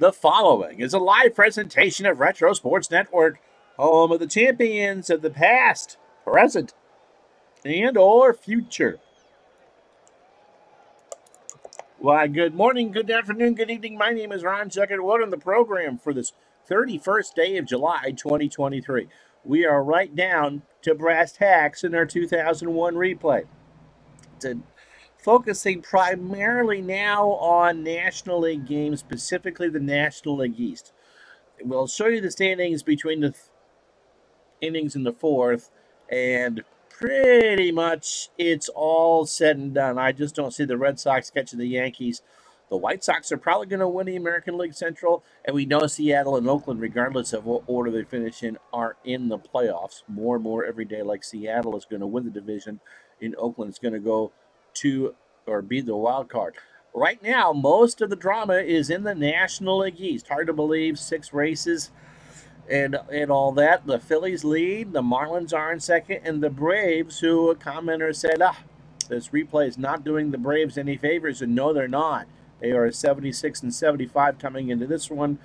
The following is a live presentation of Retro Sports Network, home of the champions of the past, present, and or future. Why, good morning, good afternoon, good evening. My name is Ron Juckett. Welcome to the program for this 31st day of July 2023. We are right down to brass tacks in our 2001 replay. To focusing primarily now on National League games, specifically the National League East. We'll show you the standings between the th- innings in the fourth, and pretty much it's all said and done. I just don't see the Red Sox catching the Yankees. The White Sox are probably going to win the American League Central, and we know Seattle and Oakland, regardless of what order they finish in, are in the playoffs more and more every day. Like Seattle is going to win the division, and Oakland is going to go to or be the wild card. Right now, most of the drama is in the National League East. Hard to believe, six races and and all that. The Phillies lead, the Marlins are in second, and the Braves, who a commenter said, ah, this replay is not doing the Braves any favors, and no, they're not. They are 76 and 75 coming into this one,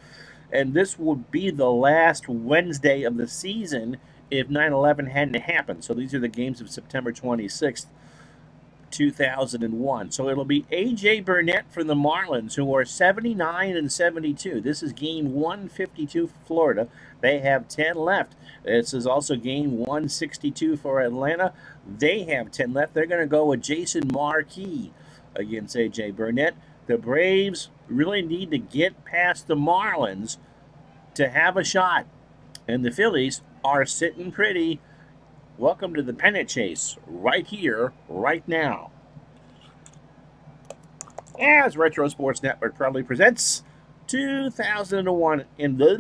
and this would be the last Wednesday of the season if 9/11 hadn't happened. So these are the games of September 26th 2001. So it'll be AJ Burnett for the Marlins, who are 79 and 72. This is game 152 for Florida. They have 10 left. This is also game 162 for Atlanta. They have 10 left. They're going to go with Jason Marquis against AJ Burnett. The Braves really need to get past the Marlins to have a shot. And the Phillies are sitting pretty Welcome to the pennant chase, right here, right now. As Retro Sports Network proudly presents 2001 in the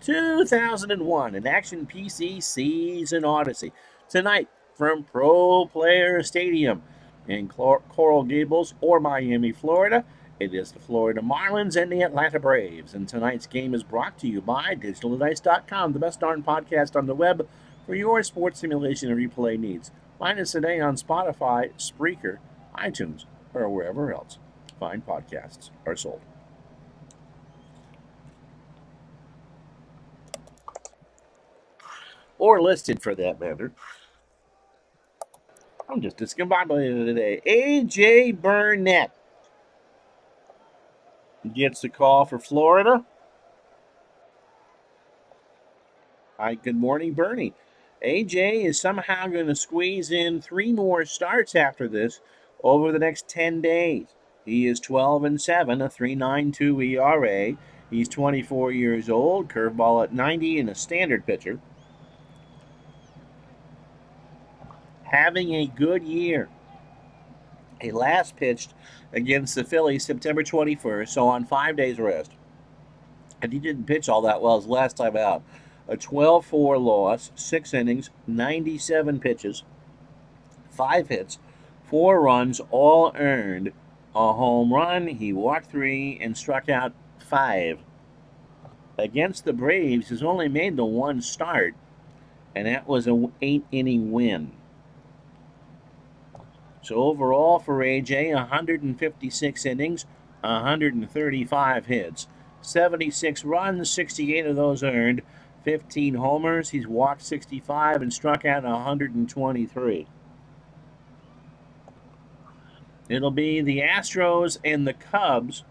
2001 in Action PC Season Odyssey. Tonight from Pro Player Stadium in Coral Gables or Miami, Florida. It is the Florida Marlins and the Atlanta Braves. And tonight's game is brought to you by DigitalDice.com, the best darn podcast on the web for your sports simulation and replay needs. Find us today on Spotify, Spreaker, iTunes, or wherever else fine podcasts are sold. Or listed for that matter. I'm just discombobulated today. AJ Burnett gets the call for Florida. Hi, good morning, Bernie. AJ is somehow going to squeeze in three more starts after this over the next 10 days. He is 12 and 7, a 3.92 ERA. He's 24 years old, curveball at 90 and a standard pitcher. Having a good year. He last pitched against the Phillies September 21st, so on five days rest. And he didn't pitch all that well his last time out a 12 4 loss, six innings, 97 pitches, five hits, four runs, all earned a home run. He walked three and struck out five. Against the Braves, he's only made the one start, and that was an eight inning win. So overall for AJ, 156 innings, 135 hits, 76 runs, 68 of those earned, 15 homers. He's walked 65 and struck out 123. It'll be the Astros and the Cubs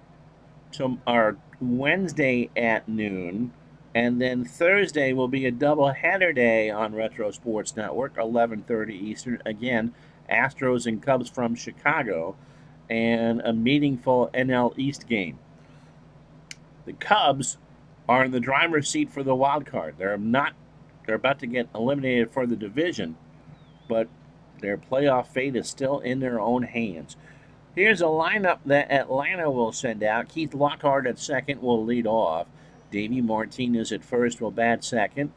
to, are Wednesday at noon. And then Thursday will be a double-header day on Retro Sports Network, 11:30 Eastern. Again, Astros and Cubs from Chicago, and a meaningful NL East game. The Cubs are in the driver's seat for the wild card. They're not they're about to get eliminated for the division, but their playoff fate is still in their own hands. Here's a lineup that Atlanta will send out. Keith Lockhart at second will lead off. Davey Martinez at first will bat second.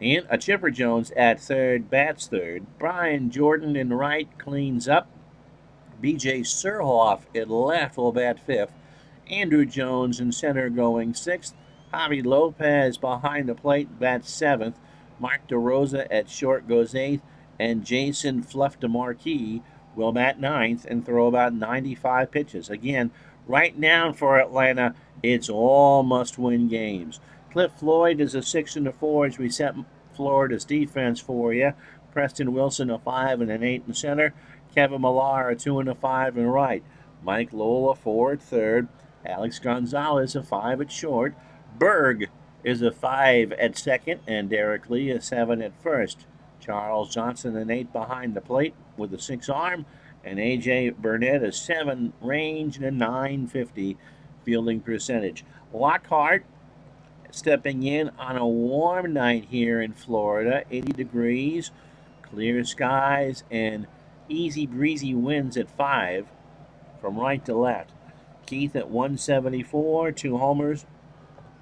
And a Chipper Jones at third bats third. Brian Jordan in right cleans up. BJ Surhoff at left will bat fifth. Andruw Jones in center going sixth. Javy Lopez behind the plate bats seventh. Mark DeRosa at short goes eighth. And Jason Fluff DeMarquis will bat ninth and throw about 95 pitches. Again, Right now for Atlanta, it's all must-win games. Cliff Floyd is a six and a four as we set Florida's defense for you. Preston Wilson a five and an eight in center. Kevin Millar a two and a five in right. Mike Lowell a four at third. Alex Gonzalez a five at short. Berg is a five at second, and Derrek Lee a seven at first. Charles Johnson an eight behind the plate with a six arm, and AJ Burnett a seven range and a 950 fielding percentage. Lockhart stepping in on a warm night here in Florida, 80 degrees, clear skies, and easy breezy winds at 5 from right to left. Keith at 174, two homers,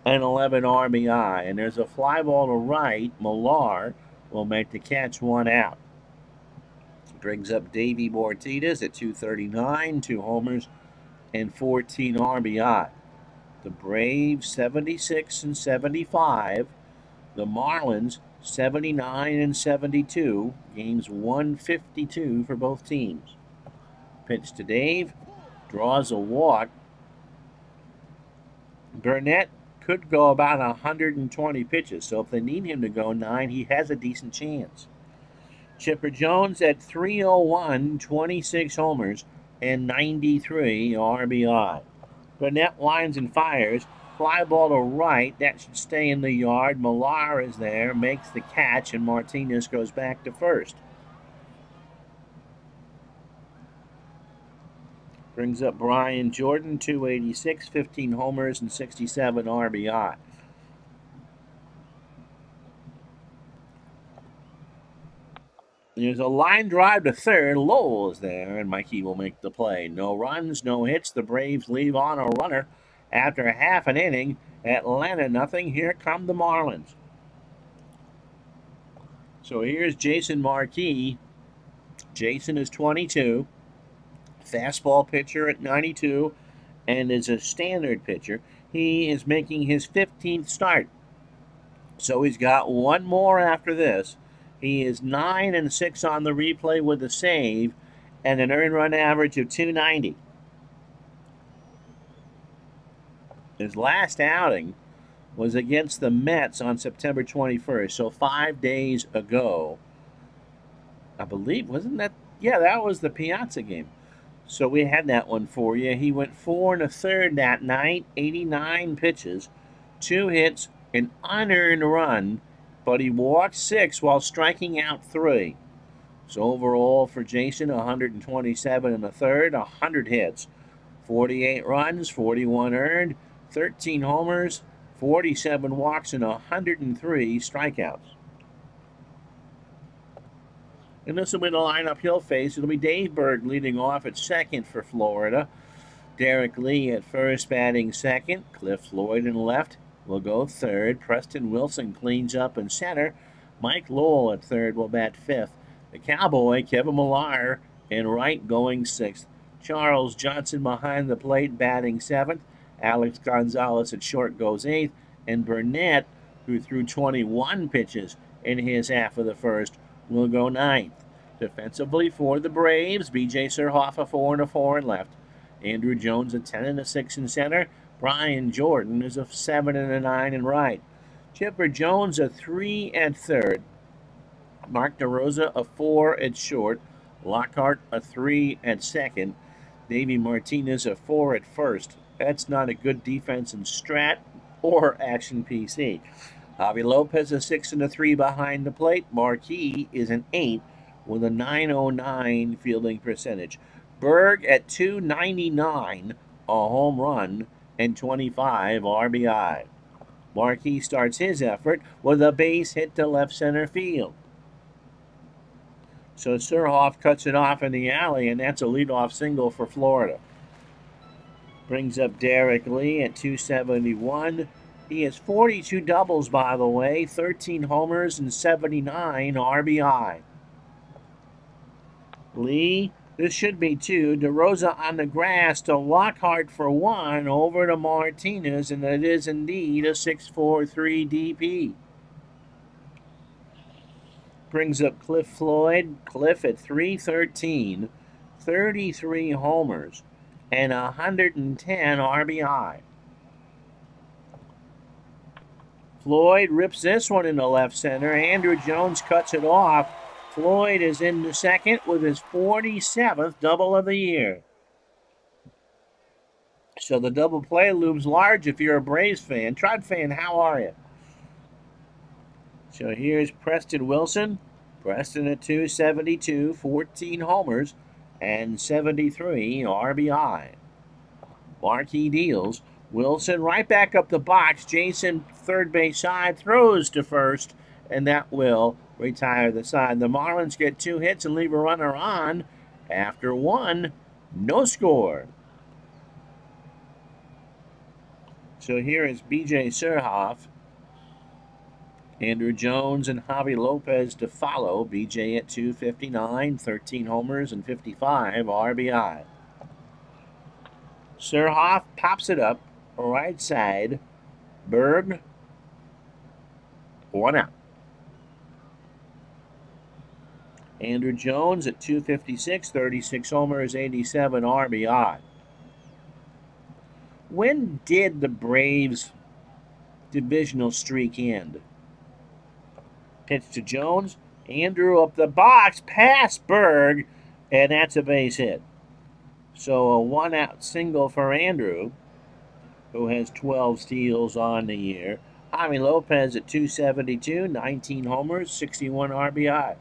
and 11 RBI. And there's a fly ball to right. Millar will make the catch one out. Brings up Davey Martinez at 239, two homers, and 14 RBI. The Braves 76 and 75. The Marlins 79 and 72. Games 152 for both teams. Pitch to Dave. Draws a walk. Burnett could go about 120 pitches, so if they need him to go nine, he has a decent chance. Chipper Jones at 301, 26 homers, and 93 RBI. Burnett lines and fires. Fly ball to right. That should stay in the yard. Millar is there, makes the catch, and Martinez goes back to first. Brings up Brian Jordan, 286, 15 homers, and 67 RBI. There's a line drive to third. Lowell is there, and Mikey will make the play. No runs, no hits. The Braves leave on a runner after half an inning. Atlanta nothing. Here come the Marlins. So here's Jason Marquis. Jason is 22, fastball pitcher at 92, and is a standard pitcher. He is making his 15th start. So he's got one more after this. He is 9 and 6 on the replay with a save and an earned run average of 290. His last outing was against the Mets on September 21st, so five days ago. I believe, wasn't that? Yeah, that was the Piazza game. So we had that one for you. He went four and a third that night, 89 pitches, two hits, an unearned run, but he walked six while striking out three. So overall for Jason, 127 and a third, 100 hits, 48 runs, 41 earned, 13 homers, 47 walks, and 103 strikeouts. And this will be the lineup he'll face. It'll be Dave Berg leading off at second for Florida. Derrek Lee at first batting second. Cliff Floyd in left will go third. Preston Wilson cleans up in center. Mike Lowell at third will bat fifth. The Cowboy, Kevin Millar, in right going sixth. Charles Johnson behind the plate batting seventh. Alex Gonzalez at short goes eighth. And Burnett, who threw 21 pitches in his half of the first, will go ninth. Defensively for the Braves, B.J. Surhoff a four and a four and left. Andruw Jones a 10 and a 6 in center. Brian Jordan is a 7 and a 9 in right. Chipper Jones a 3 and third. Mark DeRosa a 4 at short. Lockhart a 3 at second. Davey Martinez a 4 at first. That's not a good defense in Strat or Action PC. Javy Lopez a 6 and a 3 behind the plate. Marquis is an 8 with a 909 fielding percentage. Berg at 299, a home run and 25 RBI. Marquis starts his effort with a base hit to left center field. So Surhoff cuts it off in the alley, and that's a leadoff single for Florida. Brings up Derrek Lee at 271. He has 42 doubles, by the way, 13 homers, and 79 RBI. Lee this should be two. DeRosa on the grass to Lockhart for one. Over to Martinez, and it is indeed a 6-4-3 DP. Brings up Cliff Floyd. Cliff at 313. 33 homers. and 110 RBI. Floyd rips this one into left center. Andruw Jones cuts it off. Floyd is in the second with his 47th double of the year. So the double play looms large if you're a Braves fan. Tribe fan, how are you? So here's Preston Wilson. Preston at 272, 14 homers, and 73 RBI. Marquis deals. Wilson right back up the box. Jason, third base side, throws to first, and that will retire the side. The Marlins get two hits and leave a runner on after one. No score. So here is BJ Surhoff, Andruw Jones, and Javy Lopez to follow. BJ at 259, 13 homers, and 55 RBI. Surhoff pops it up, right side. Berg, one out. Andruw Jones at 256, 36 homers, 87 RBI. When did the Braves divisional streak end? Pitch to Jones. Andruw up the box, past Berg, and that's a base hit. So a one out single for Andruw, who has 12 steals on the year. Javy Lopez at 272, 19 homers, 61 RBI.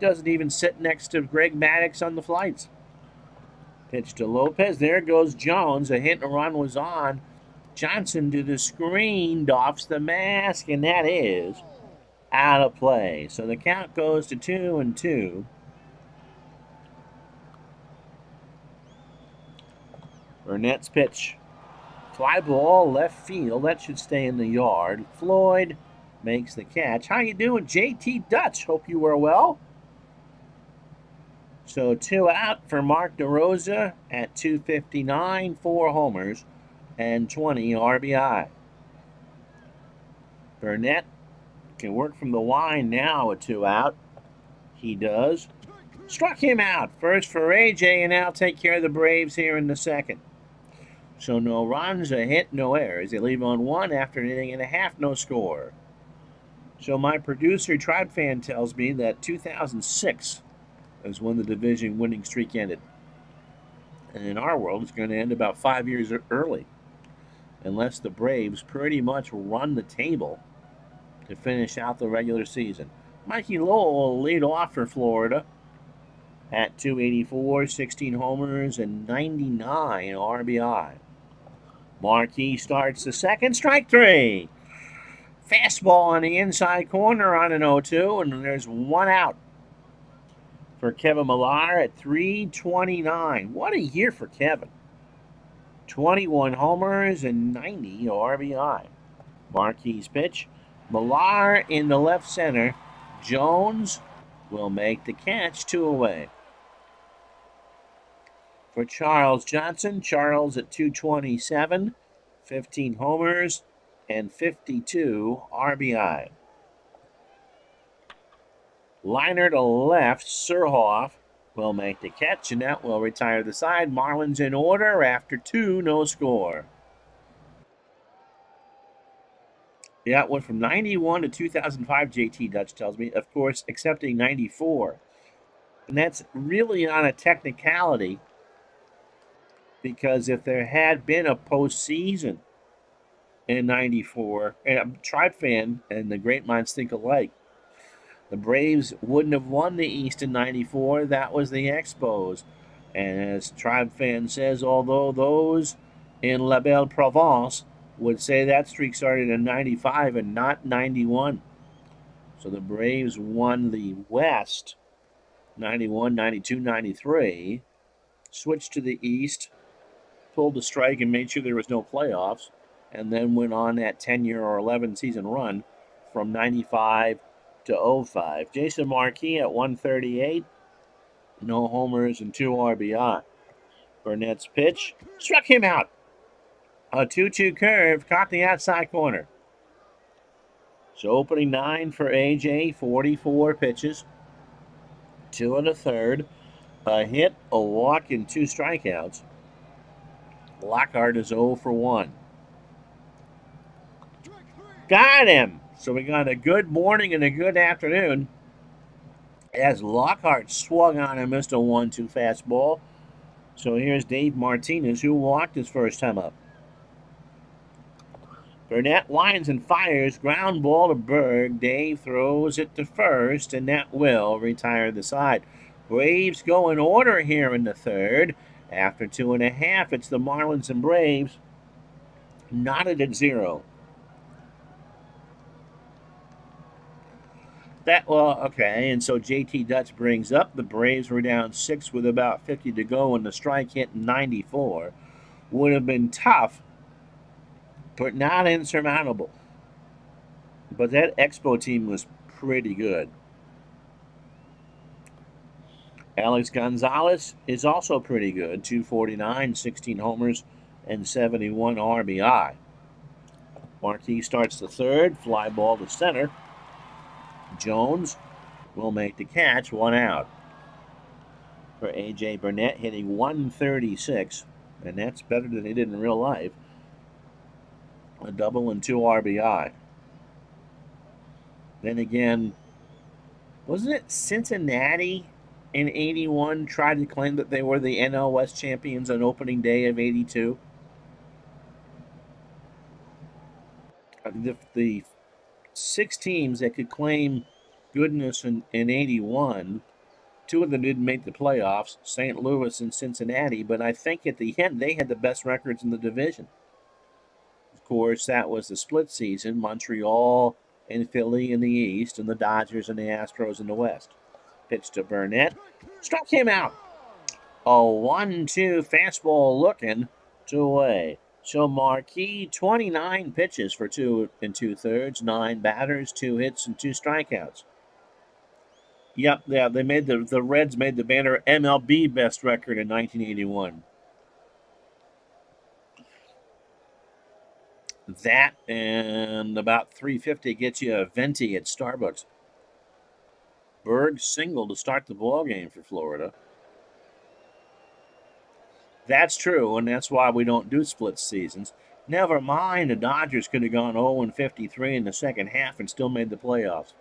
Doesn't even sit next to Greg Maddux on the flights. Pitch to Lopez. There goes Jones. A hit and run was on. Johnson to the screen, doffs the mask, and that is out of play. So the count goes to two and two. Burnett's pitch. Fly ball left field. That should stay in the yard. Floyd makes the catch. How you doing, JT Dutch? Hope you were well. So two out for Mark DeRosa at 259, four homers, and 20 RBI. Burnett can work from the line now with two out. He does. Struck him out. First for AJ, and now take care of the Braves here in the second. So no runs, a hit, no errors. They leave on one after an inning and a half, no score. So my producer, Tribe Fan, tells me that 2006 is when the division winning streak ended. And in our world, it's going to end about five years early, unless the Braves pretty much run the table to finish out the regular season. Mikey Lowell will lead off for Florida at 284, 16 homers, and 99 RBI. Marquis starts the second, strike three. Fastball on the inside corner on an 0 2, and there's one out for Kevin Millar at 329. What a year for Kevin. 21 homers and 90 RBI. Marquis's pitch. Millar in the left center. Jones will make the catch two away. For Charles Johnson, Charles at 227, 15 homers and 52 RBI. Liner to left, Surhoff will make the catch, and that will retire the side. Marlins in order after two, no score. Yeah, it went from 91 to 2005, JT Dutch tells me, of course, accepting 94. And that's really on a technicality because if there had been a postseason in 94, and I'm a Tribe fan, and the great minds think alike, the Braves wouldn't have won the East in 94. That was the Expos. And as Tribe fan says, although those in La Belle Province would say that streak started in 95 and not 91. So the Braves won the West 91, 92, 93, switched to the East, pulled the strike and made sure there was no playoffs, and then went on that 10 year or 11 season run from 95 to 05. Jason Marquis at 138. No homers and two RBI. Burnett's pitch struck him out. A 2 2 curve caught the outside corner. So opening nine for AJ, 44 pitches. Two and a third. A hit, a walk, and two strikeouts. Lockhart is 0 for 1. Got him! So we got a good morning and a good afternoon as Lockhart swung on and missed a 1 2 fastball. So here's Dave Martinez, who walked his first time up. Burnett lines and fires, ground ball to Berg. Dave throws it to first, and that will retire the side. Braves go in order here in the third. After two and a half, it's the Marlins and Braves knotted at zero. That well, okay, and so JT Dutch brings up the Braves were down six with about 50 to go, and the strike hit 94 would have been tough, but not insurmountable. But that Expo team was pretty good. Alex Gonzalez is also pretty good 249, 16 homers, and 71 RBI. Marquis starts the third, fly ball to center. Jones will make the catch, one out. For A.J. Burnett hitting 136, and that's better than he did in real life. A double and two RBI. Then again, wasn't it Cincinnati in 81 tried to claim that they were the NL West champions on opening day of 82? Uh, the, the six teams that could claim goodness in, in 81. Two of them didn't make the playoffs, St. Louis and Cincinnati, but I think at the end they had the best records in the division. Of course, that was the split season Montreal and Philly in the East, and the Dodgers and the Astros in the West. Pitch to Burnett. Struck him out. A 1 2 fastball looking two away. So Marquis, 29 pitches for two and two thirds, nine batters, two hits, and two strikeouts. Yep, yeah, they made the the Reds made the banner MLB best record in 1981. That and about 350 gets you a venti at Starbucks. Berg single to start the ball game for Florida. That's true, and that's why we don't do split seasons. Never mind, the Dodgers could have gone 0 53 in the second half and still made the playoffs.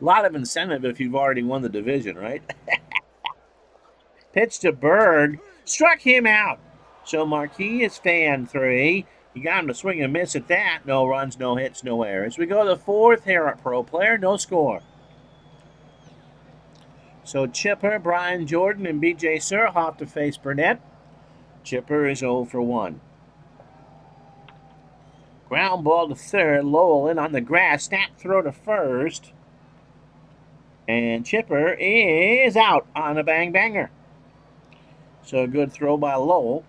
A lot of incentive if you've already won the division, right? Pitch to Berg, struck him out. So Marquis is fan three. You got him to swing and miss at that. No runs, no hits, no errors. We go to the fourth here at Pro Player, no score. So Chipper, Brian Jordan, and BJ Surhoff to face Burnett. Chipper is 0 for 1. Ground ball to third. Lowell in on the grass. Snap throw to first. And Chipper is out on a bang banger. So a good throw by Lowell.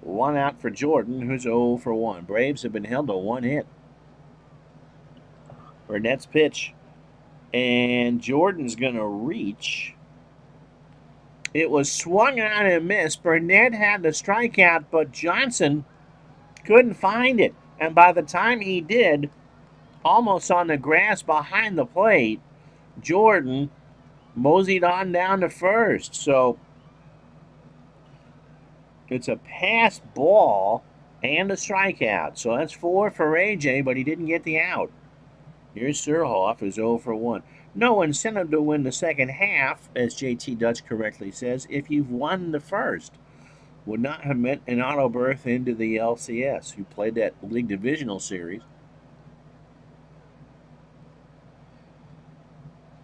One out for Jordan, who's 0 for 1. Braves have been held to one hit. Burnett's pitch. And Jordan's going to reach. It was swung on and missed. Burnett had the strikeout, but Johnson couldn't find it. And by the time he did, almost on the grass behind the plate, Jordan moseyed on down to first. So it's a pass ball and a strikeout. So that's four for AJ, but he didn't get the out. Here's Surhoff, who's 0 for 1. No incentive to win the second half, as JT Dutch correctly says, if you've won the first. Would not have meant an auto berth into the LCS, who played that league divisional series.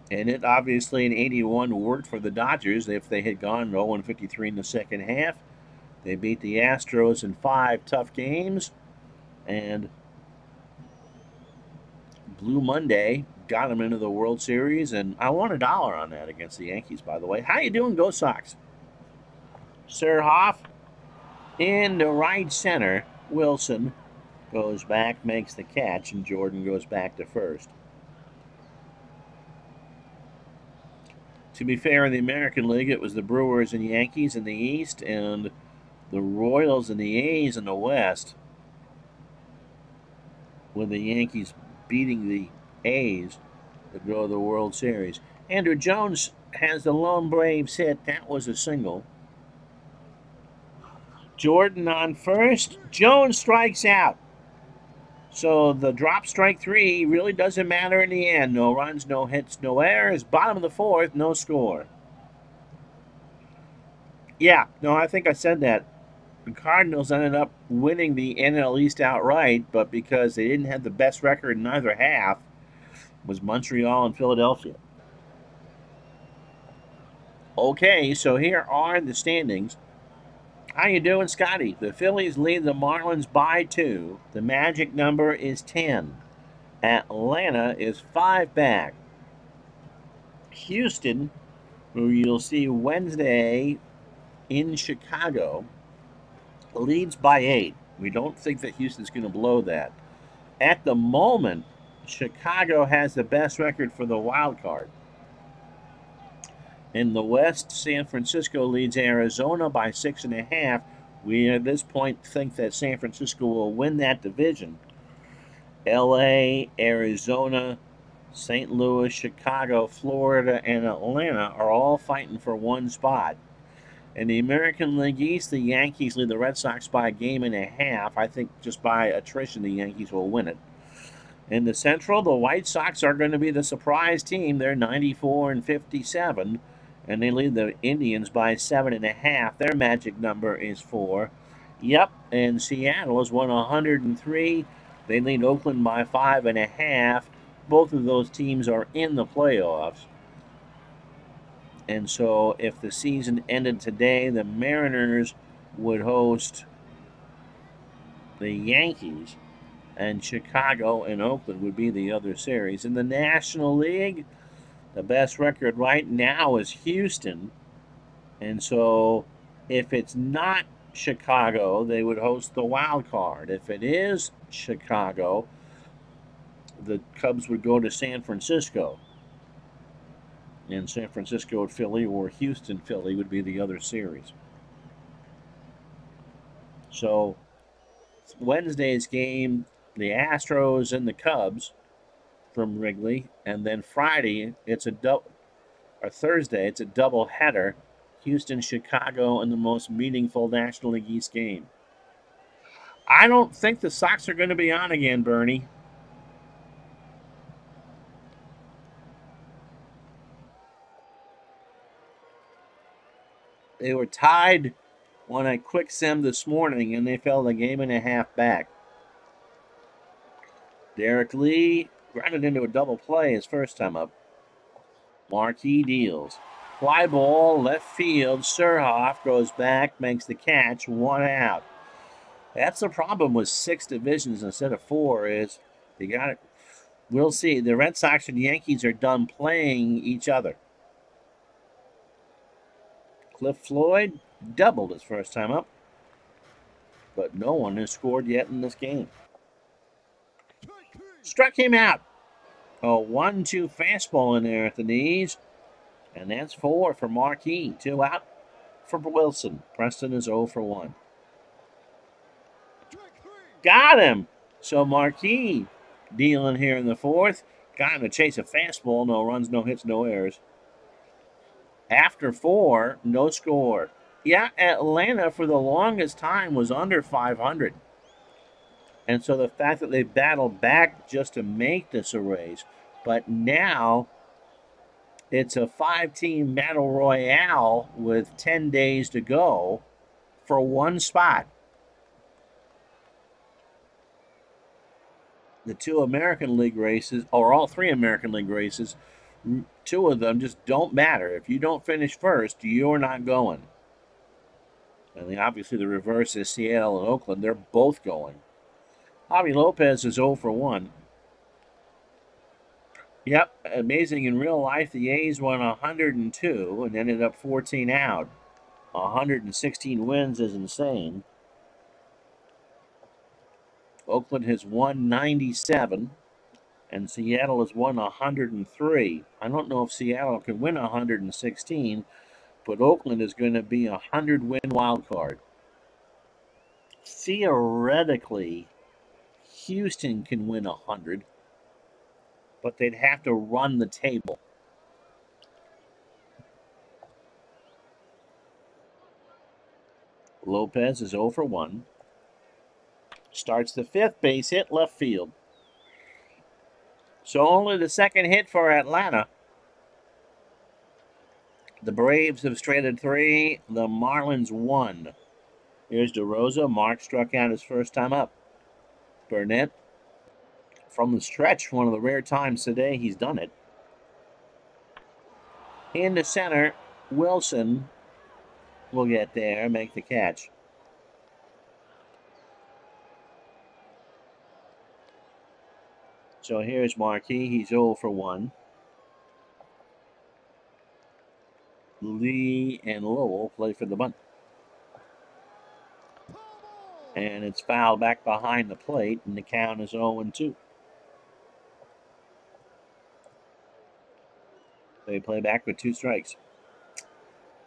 And it obviously in 81 worked for the Dodgers if they had gone 0 53 in the second half. They beat the Astros in five tough games. And Blue Monday got him into the World Series. And I won a dollar on that against the Yankees, by the way. How you doing, Go Sox? Surhoff in the right center. Wilson goes back, makes the catch, and Jordan goes back to first. To be fair, in the American League, it was the Brewers and Yankees in the East and the Royals and the A's in the West, with the Yankees beating the A's to go to the World Series. Andruw Jones has the lone Braves hit. That was a single. Jordan on first. Jones strikes out. So the drop strike three really doesn't matter in the end. No runs, no hits, no errors. Bottom of the fourth, no score. Yeah, no, I think I said that. The Cardinals ended up winning the NL East outright, but because they didn't have the best record in either half, was Montreal and Philadelphia. Okay, so here are the standings. How you doing, Scotty? The Phillies lead the Marlins by two. The magic number is 10. Atlanta is five back. Houston, who you'll see Wednesday in Chicago, leads by eight. We don't think that Houston's going to blow that. At the moment, Chicago has the best record for the wild card. In the West, San Francisco leads Arizona by six and a half. We at this point think that San Francisco will win that division. LA, Arizona, St. Louis, Chicago, Florida, and Atlanta are all fighting for one spot. In the American League East, the Yankees lead the Red Sox by a game and a half. I think just by attrition, the Yankees will win it. In the Central, the White Sox are going to be the surprise team. They're 94 and 57 and they lead the Indians by seven and a half. Their magic number is four. Yep, and Seattle has won 103. They lead Oakland by five and a half. Both of those teams are in the playoffs. And so, if the season ended today, the Mariners would host the Yankees, and Chicago and Oakland would be the other series. In the National League, the best record right now is Houston. And so if it's not Chicago, they would host the wild card. If it is Chicago, the Cubs would go to San Francisco. And San Francisco at Philly or Houston Philly would be the other series. So Wednesday's game, the Astros and the Cubs from Wrigley, and then Friday it's a double, or Thursday it's a double header, Houston, Chicago, and the most meaningful National League East game. I don't think the Sox are going to be on again, Bernie. They were tied on a quick sim this morning, and they fell a game and a half back. Derrek Lee grounded into a double play his first time up. Marquis deals. Fly ball, left field. Surhoff goes back, makes the catch, one out. That's the problem with six divisions instead of four is you got it. We'll see. The Red Sox and Yankees are done playing each other. Cliff Floyd doubled his first time up, but no one has scored yet in this game struck him out. A 1 2 fastball in there at the knees. And that's four for Marquis. Two out for Wilson. Preston is 0 for 1. Got him. So Marquis dealing here in the fourth. Got him to chase a fastball. No runs, no hits, no errors. After four, no score. Yeah, Atlanta for the longest time was under 500. And so the fact that they battled back just to make this a race, but now it's a five team battle royale with 10 days to go for one spot. The two American League races, or all three American League races, two of them just don't matter. If you don't finish first, you're not going. And obviously, the reverse is Seattle and Oakland. They're both going. Javy Lopez is 0 for 1. Yep, amazing. In real life, the A's won 102 and ended up 14 out. 116 wins is insane. Oakland has won 97, and Seattle has won 103. I don't know if Seattle can win 116, but Oakland is going to be a 100 win wild card. Theoretically, Houston can win 100, but they'd have to run the table. Lopez is 0 for 1. Starts the fifth base hit left field. So only the second hit for Atlanta. The Braves have stranded three. The Marlins one. Here's DeRosa. Mark struck out his first time up. Burnett from the stretch, one of the rare times today he's done it. In the center, Wilson will get there, make the catch. So here's Marquis. He's 0 for 1. Lee and Lowell play for the bunt. And it's fouled back behind the plate, and the count is 0 and 2. They play back with two strikes.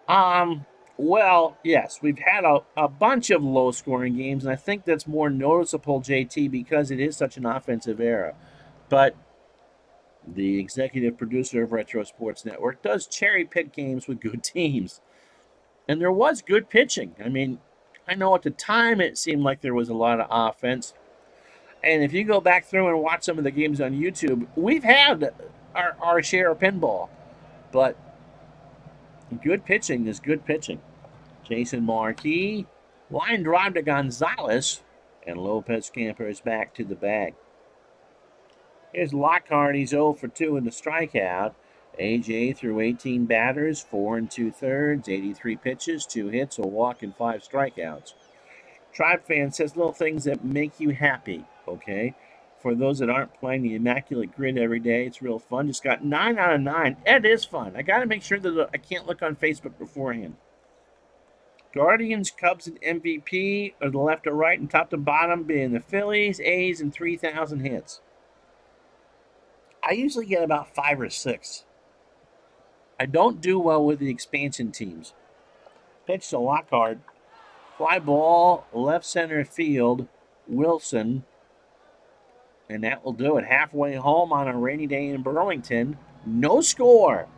Um, well, yes, we've had a, a bunch of low scoring games, and I think that's more noticeable, JT, because it is such an offensive era. But the executive producer of Retro Sports Network does cherry pick games with good teams. And there was good pitching. I mean, I know at the time it seemed like there was a lot of offense. And if you go back through and watch some of the games on YouTube, we've had our, our share of pinball. But good pitching is good pitching. Jason Marquis, line drive to Gonzalez, and Lopez Camper is back to the bag. Here's Lockhart. He's 0 for 2 in the strikeout. AJ threw 18 batters, 4 and 2 thirds, 83 pitches, 2 hits, a walk, and 5 strikeouts. Tribe fan says little things that make you happy, okay? For those that aren't playing the Immaculate Grid every day, it's real fun. Just got 9 out of 9. It is fun. I got to make sure that I can't look on Facebook beforehand. Guardians, Cubs, and MVP are the left or right and top to bottom being the Phillies, A's, and 3,000 hits. I usually get about five or six. I don't do well with the expansion teams. Pitch to Lockhart. Fly ball, left center field. Wilson. And that will do it. Halfway home on a rainy day in Burlington. No score.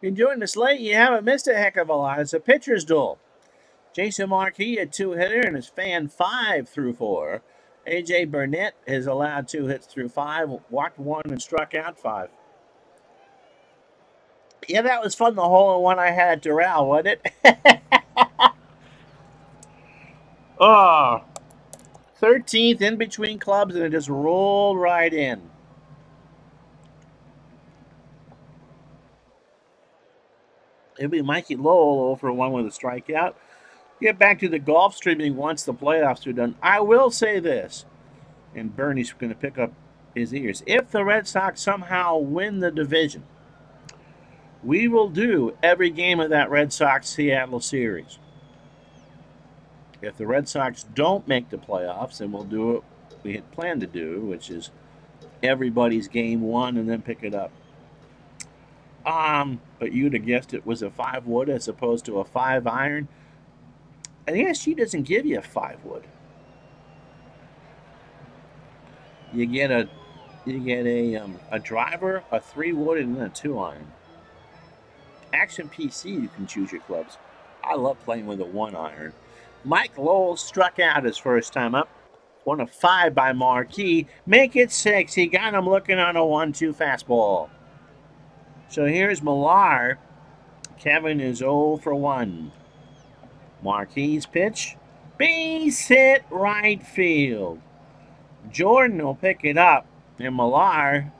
Enjoying the late, you haven't missed a heck of a lot. It's a pitcher's duel. Jason Marquis, a two hitter, and his fan five through four. AJ Burnett has allowed two hits through five, walked one, and struck out five. Yeah, that was fun. The hole in one I had at Doral, wasn't it? Ah, oh, 13th in between clubs, and it just rolled right in. It'll be Mikey Lowell over one with a strikeout. Get back to the golf streaming once the playoffs are done. I will say this, and Bernie's going to pick up his ears. If the Red Sox somehow win the division, we will do every game of that Red Sox Seattle series. If the Red Sox don't make the playoffs, then we'll do what we had planned to do, which is everybody's game one and then pick it up. Um, but you'd have guessed it was a five wood as opposed to a five iron. And the SG doesn't give you a five wood. You get a you get a um, a driver, a three wood, and then a two iron. Action PC, you can choose your clubs. I love playing with a one iron. Mike Lowell struck out his first time up. One of five by Marquis. Make it six. He got him looking on a one-two fastball. So here's Millar. Kevin is 0 for 1. Marquis pitch. Base hit right field. Jordan will pick it up, and Millar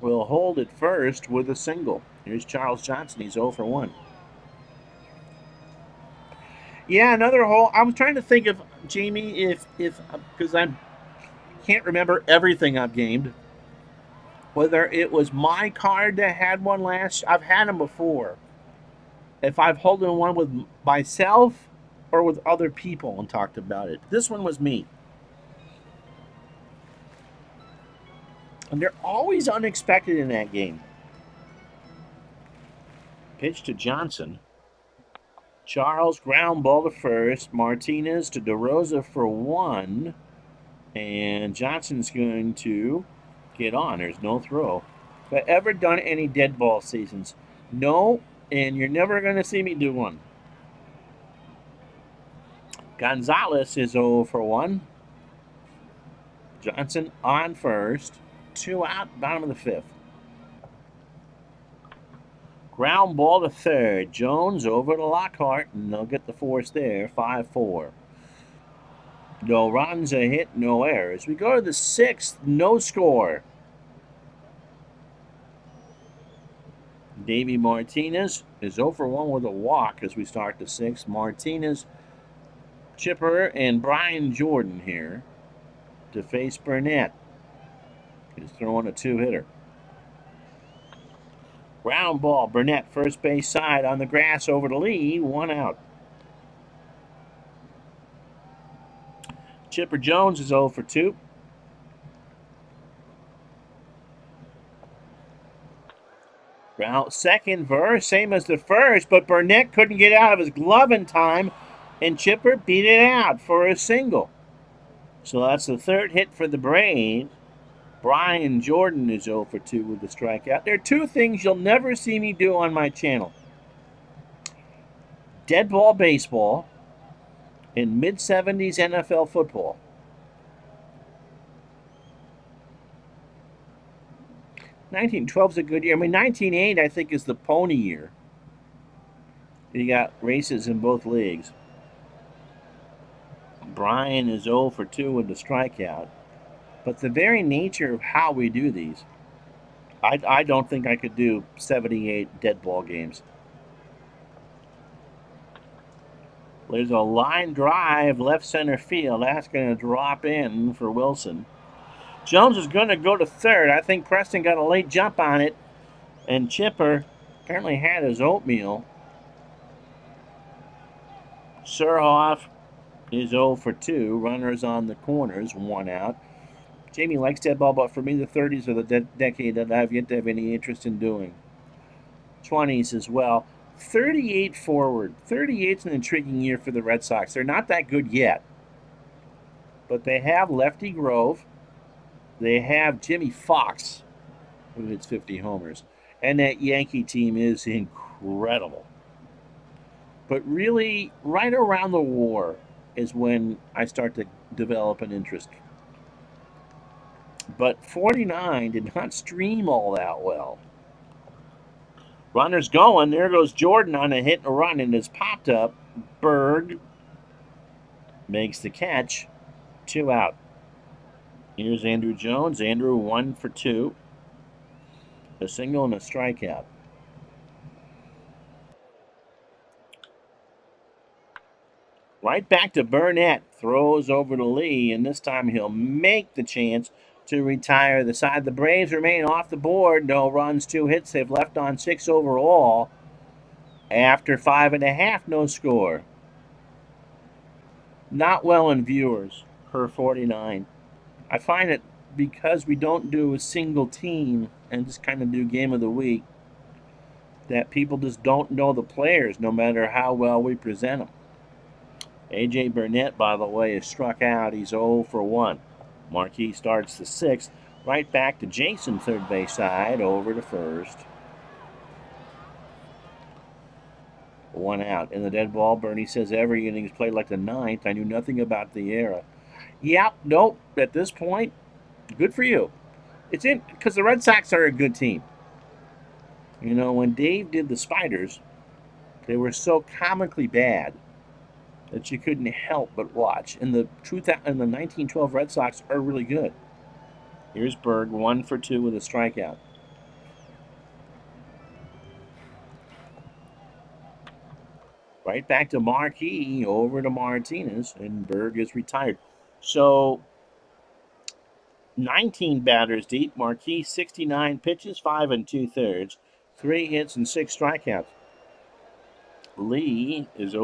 will hold it first with a single. Here's Charles Johnson. He's 0 for 1. Yeah, another hole. I was trying to think of Jamie if if uh, because I can't remember everything I've gamed. Whether it was my card that had one last, I've had them before. If I've holding one with myself or with other people and talked about it. This one was me. And they're always unexpected in that game. Pitch to Johnson. Charles ground ball to first. Martinez to DeRosa for one. And Johnson's going to get on. There's no throw. Have I ever done any dead ball seasons? No, and you're never going to see me do one. Gonzalez is 0 for 1. Johnson on first. Two out, bottom of the fifth. Ground ball to third. Jones over to Lockhart, and they'll get the force there. 5 4. No runs, a hit, no errors. We go to the sixth, no score. Davey Martinez is 0 for 1 with a walk as we start the sixth. Martinez, Chipper, and Brian Jordan here to face Burnett. He's throwing a two hitter. Ground ball. Burnett, first base side on the grass over to Lee. One out. Chipper Jones is 0 for 2. Ground second verse, same as the first, but Burnett couldn't get out of his glove in time, and Chipper beat it out for a single. So that's the third hit for the Braves. Brian Jordan is 0 for 2 with the strikeout. There are two things you'll never see me do on my channel dead ball baseball and mid 70s NFL football. 1912 is a good year. I mean, 1908, I think, is the pony year. You got races in both leagues. Brian is 0 for 2 with the strikeout. But the very nature of how we do these, I, I don't think I could do 78 dead ball games. There's a line drive left center field. That's going to drop in for Wilson. Jones is going to go to third. I think Preston got a late jump on it. And Chipper apparently had his oatmeal. Surhoff is 0 for 2. Runners on the corners, one out. Jamie likes dead ball, but for me, the 30s are the de- decade that I've yet to have any interest in doing. 20s as well. 38 forward. 38's an intriguing year for the Red Sox. They're not that good yet. But they have Lefty Grove. They have Jimmie Foxx who hits 50 homers. And that Yankee team is incredible. But really, right around the war is when I start to develop an interest but 49 did not stream all that well. Runner's going. There goes Jordan on a hit and a run and it's popped up. Berg makes the catch. Two out. Here's Andruw Jones. Andruw one for two. A single and a strikeout. Right back to Burnett. Throws over to Lee, and this time he'll make the chance to retire the side. The Braves remain off the board. No runs, two hits. They've left on six overall. After five and a half, no score. Not well in viewers per 49. I find it because we don't do a single team and just kind of do game of the week that people just don't know the players no matter how well we present them. AJ Burnett, by the way, is struck out. He's 0 for 1. Marquis starts the sixth. Right back to Jason, third base side, over to first. One out. In the dead ball, Bernie says every inning innings played like the ninth. I knew nothing about the era. Yep, nope. At this point, good for you. It's in because the Red Sox are a good team. You know, when Dave did the Spiders, they were so comically bad that you couldn't help but watch. And the truth and the 1912 Red Sox are really good. Here's Berg, one for two with a strikeout. right back to Marquis, over to Martinez, and Berg is retired. So 19 batters deep. Marquis 69 pitches, five and two thirds, three hits and six strikeouts. Lee is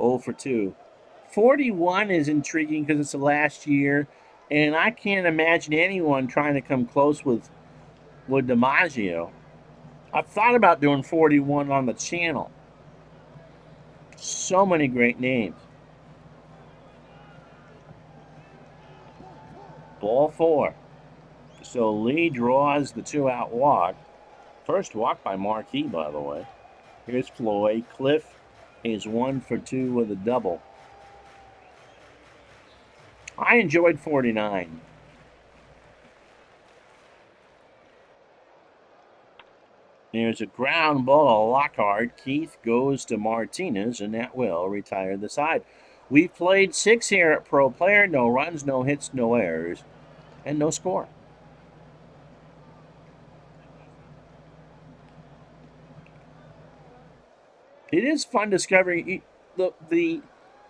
0, 0 for 2. 41 is intriguing because it's the last year, and I can't imagine anyone trying to come close with with DiMaggio. I've thought about doing 41 on the channel. So many great names. Ball four. So Lee draws the two out walk. First walk by Marquis, by the way. Here's Floyd. Cliff is one for two with a double. I enjoyed 49. There's a ground ball to Lockhart. Keith goes to Martinez, and that will retire the side. We've played six here at Pro Player. No runs, no hits, no errors, and no score. It is fun discovering the the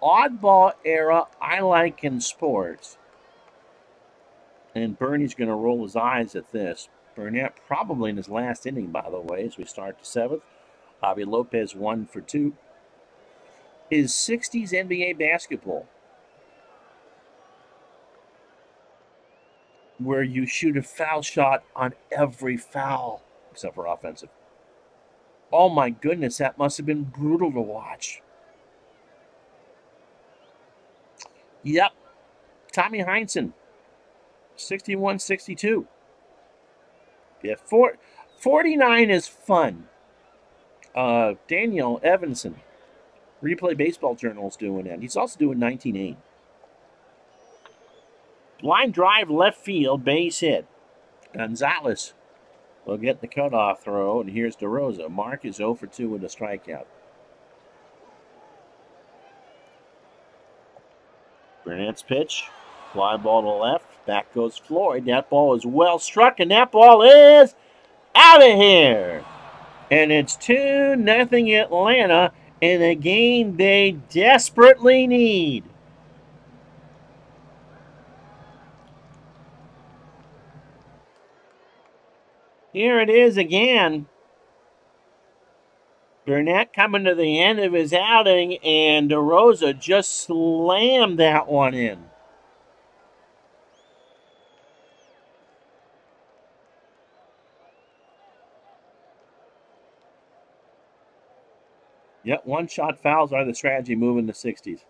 oddball era I like in sports. And Bernie's going to roll his eyes at this. Burnett probably in his last inning, by the way, as we start the seventh. Javy Lopez one for two. Is 60s NBA basketball, where you shoot a foul shot on every foul, except for offensive. Oh my goodness, that must have been brutal to watch. Yep, Tommy Heinsohn, 61 62. Yeah, four, 49 is fun. Uh, Daniel Evanson, Replay Baseball Journal is doing that. He's also doing 19.8. Line drive left field, base hit. Gonzalez will get the cutoff throw, and here's DeRosa. Mark is 0 for 2 with a strikeout. Burnett's pitch. Fly ball to left. Back goes Floyd. That ball is well struck, and that ball is out of here. And it's 2 nothing Atlanta in a game they desperately need. Here it is again. Burnett coming to the end of his outing, and DeRosa just slammed that one in. Yep, one shot fouls are the strategy moving the 60s.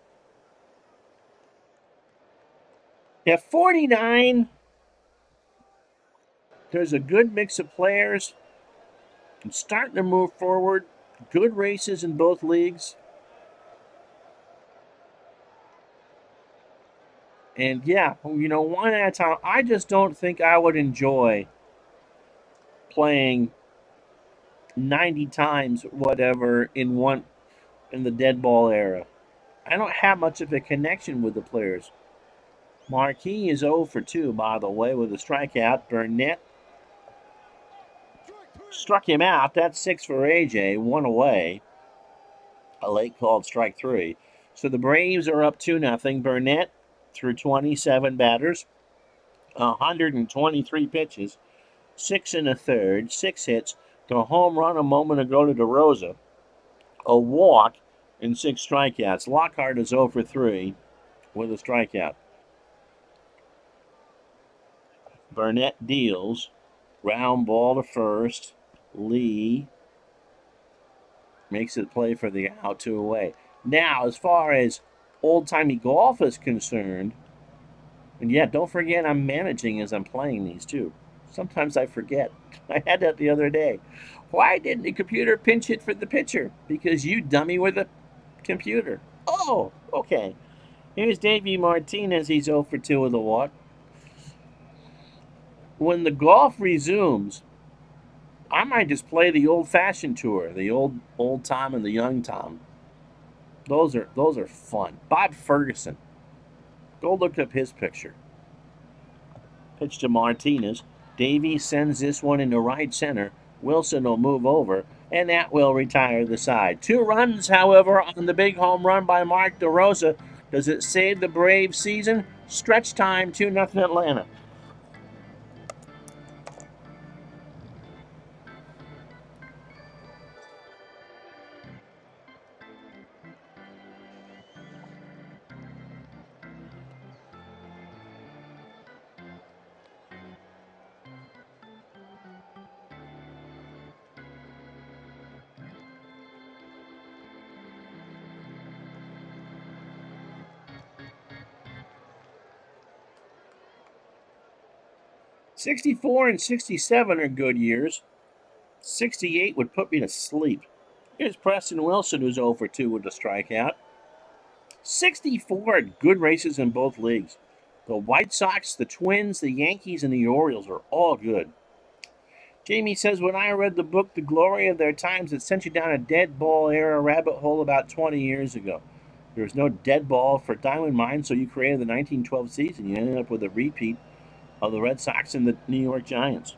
At 49, there's a good mix of players. and starting to move forward. Good races in both leagues. And yeah, you know, one at a time. I just don't think I would enjoy playing 90 times whatever in one in the dead ball era. I don't have much of a connection with the players. Marquis is 0 for 2, by the way, with a strikeout. Burnett struck him out. That's 6 for AJ, one away. A late called strike three. So the Braves are up 2 nothing. Burnett through 27 batters, 123 pitches, six and a third, six hits, the home run a moment ago to DeRosa, a walk, and six strikeouts. Lockhart is 0 for 3 with a strikeout. Burnett deals. Round ball to first. Lee makes it play for the out, two away. Now, as far as old timey golf is concerned, and yeah, don't forget I'm managing as I'm playing these too. Sometimes I forget. I had that the other day. Why didn't the computer pinch it for the pitcher? Because you dummy with a computer. Oh, okay. Here's Davey Martinez. He's 0 for 2 with a walk. When the golf resumes, I might just play the old-fashioned tour, the old old Tom and the young Tom. Those are those are fun. Bob Ferguson. Go look up his picture. Pitch to Martinez. Davey sends this one into right center. Wilson will move over. and that will retire the side. Two runs, however, on the big home run by Mark DeRosa. Does it save the Braves season? Stretch time, 2 nothing Atlanta. 64 and 67 are good years. 68 would put me to sleep. Here's Preston Wilson, who's oh over 2 with a strikeout. 64 good races in both leagues. The White Sox, the Twins, the Yankees, and the Orioles are all good. Jamie says, When I read the book, The Glory of Their Times, it sent you down a dead ball era rabbit hole about 20 years ago. There was no dead ball for Diamond Mine, so you created the 1912 season. You ended up with a repeat of the Red Sox and the New York Giants.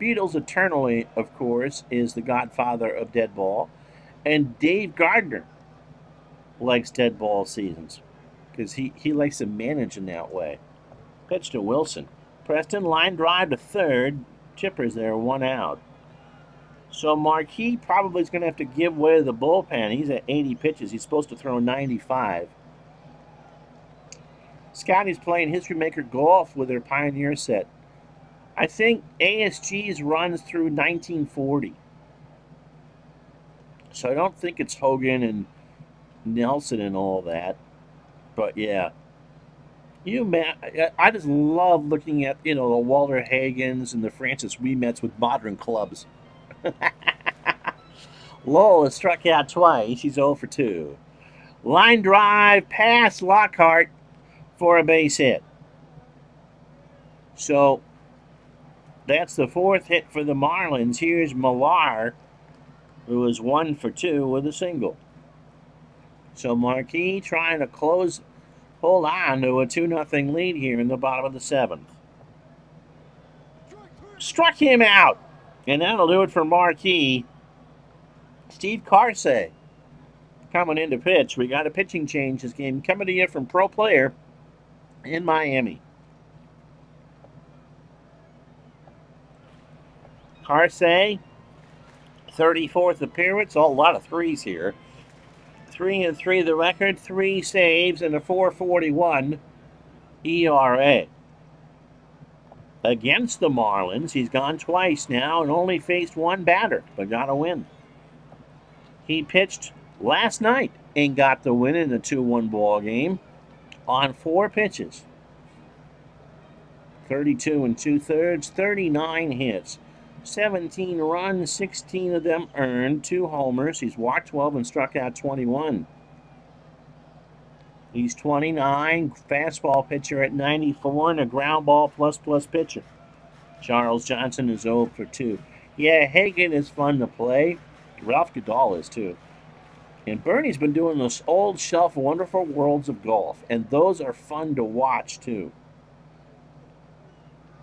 Beatles Eternally, of course, is the godfather of dead ball. And Dave Gardner likes dead ball seasons because he, he likes to manage in that way. Pitch to Wilson. Preston, line drive to third. Chippers there, one out. So Marquis probably is going to have to give way to the bullpen. He's at 80 pitches. He's supposed to throw 95. Scotty's playing History Maker Golf with their Pioneer set. I think ASG's runs through 1940. So I don't think it's Hogan and Nelson and all that. But yeah. You man, I just love looking at, you know, the Walter Hagens and the Francis Ouimets with modern clubs. Lowell has struck out twice. He's 0 for 2. Line drive past Lockhart for a base hit. So that's the fourth hit for the Marlins. Here's Millar, who is one for two with a single. So Marquis trying to close, hold on to a 2 nothing lead here in the bottom of the seventh. Struck him out. And that'll do it for Marquis. Steve Karsay coming in to pitch. We got a pitching change this game coming to you from Pro Player in Miami. Karsay, 34th appearance. Oh, a lot of threes here. Three and three the record, three saves, and a 441 ERA. Against the Marlins, he's gone twice now and only faced one batter, but got a win. He pitched last night and got the win in the 2 1 ball game on four pitches. 32 and two thirds, 39 hits, 17 runs, 16 of them earned, two homers. He's walked 12 and struck out 21. He's 29, fastball pitcher at 94, and a ground ball plus plus pitcher. Charles Johnson is 0 for 2. Yeah, Hagen is fun to play. Ralph Guldahl is too. And Bernie's been doing those old shelf wonderful worlds of golf, and those are fun to watch too.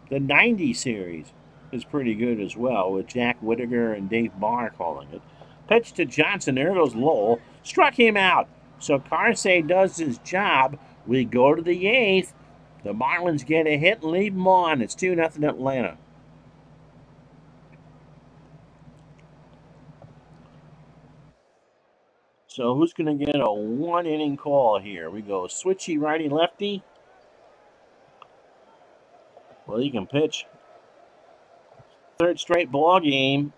The 90 series is pretty good as well, with Jack Whitaker and Dave Barr calling it. Pitch to Johnson. There goes Lowell. Struck him out. So Karsay does his job. We go to the eighth. The Marlins get a hit and leave them on. It's 2 0 Atlanta. So who's going to get a one inning call here? We go switchy righty lefty. Well, he can pitch. Third straight ball game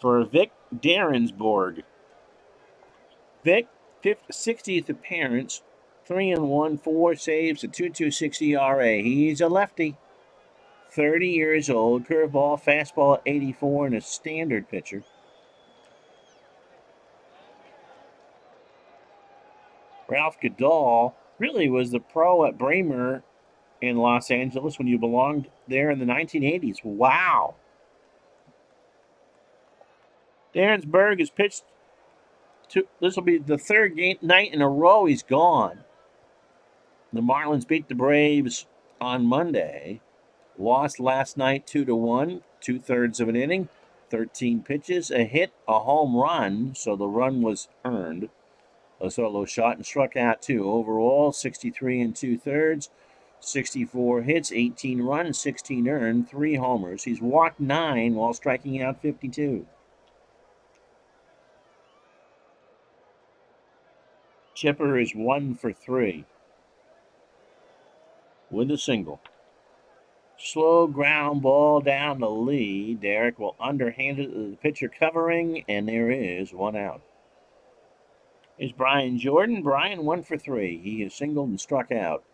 for Vic Darensbourg. Vic, 60th appearance, 3 and 1, 4 saves, a 2.26 ERA. He's a lefty. 30 years old, curveball, fastball 84, and a standard pitcher. Ralph Guldahl really was the pro at Braemar in Los Angeles when you belonged there in the 1980s. Wow. Darensbourg has pitched. To, this will be the third game, night in a row he's gone. The Marlins beat the Braves on Monday. Lost last night two to one, two thirds of an inning. 13 pitches, a hit, a home run, so the run was earned. A solo shot and struck out two. Overall, 63 and two thirds, 64 hits, 18 runs, 16 earned, three homers. He's walked nine while striking out 52. Chipper is one for three with a single. Slow ground ball down the lead. Derrek will underhand it to the pitcher covering, and there is one out. Is Brian Jordan. Brian one for three. He has singled and struck out.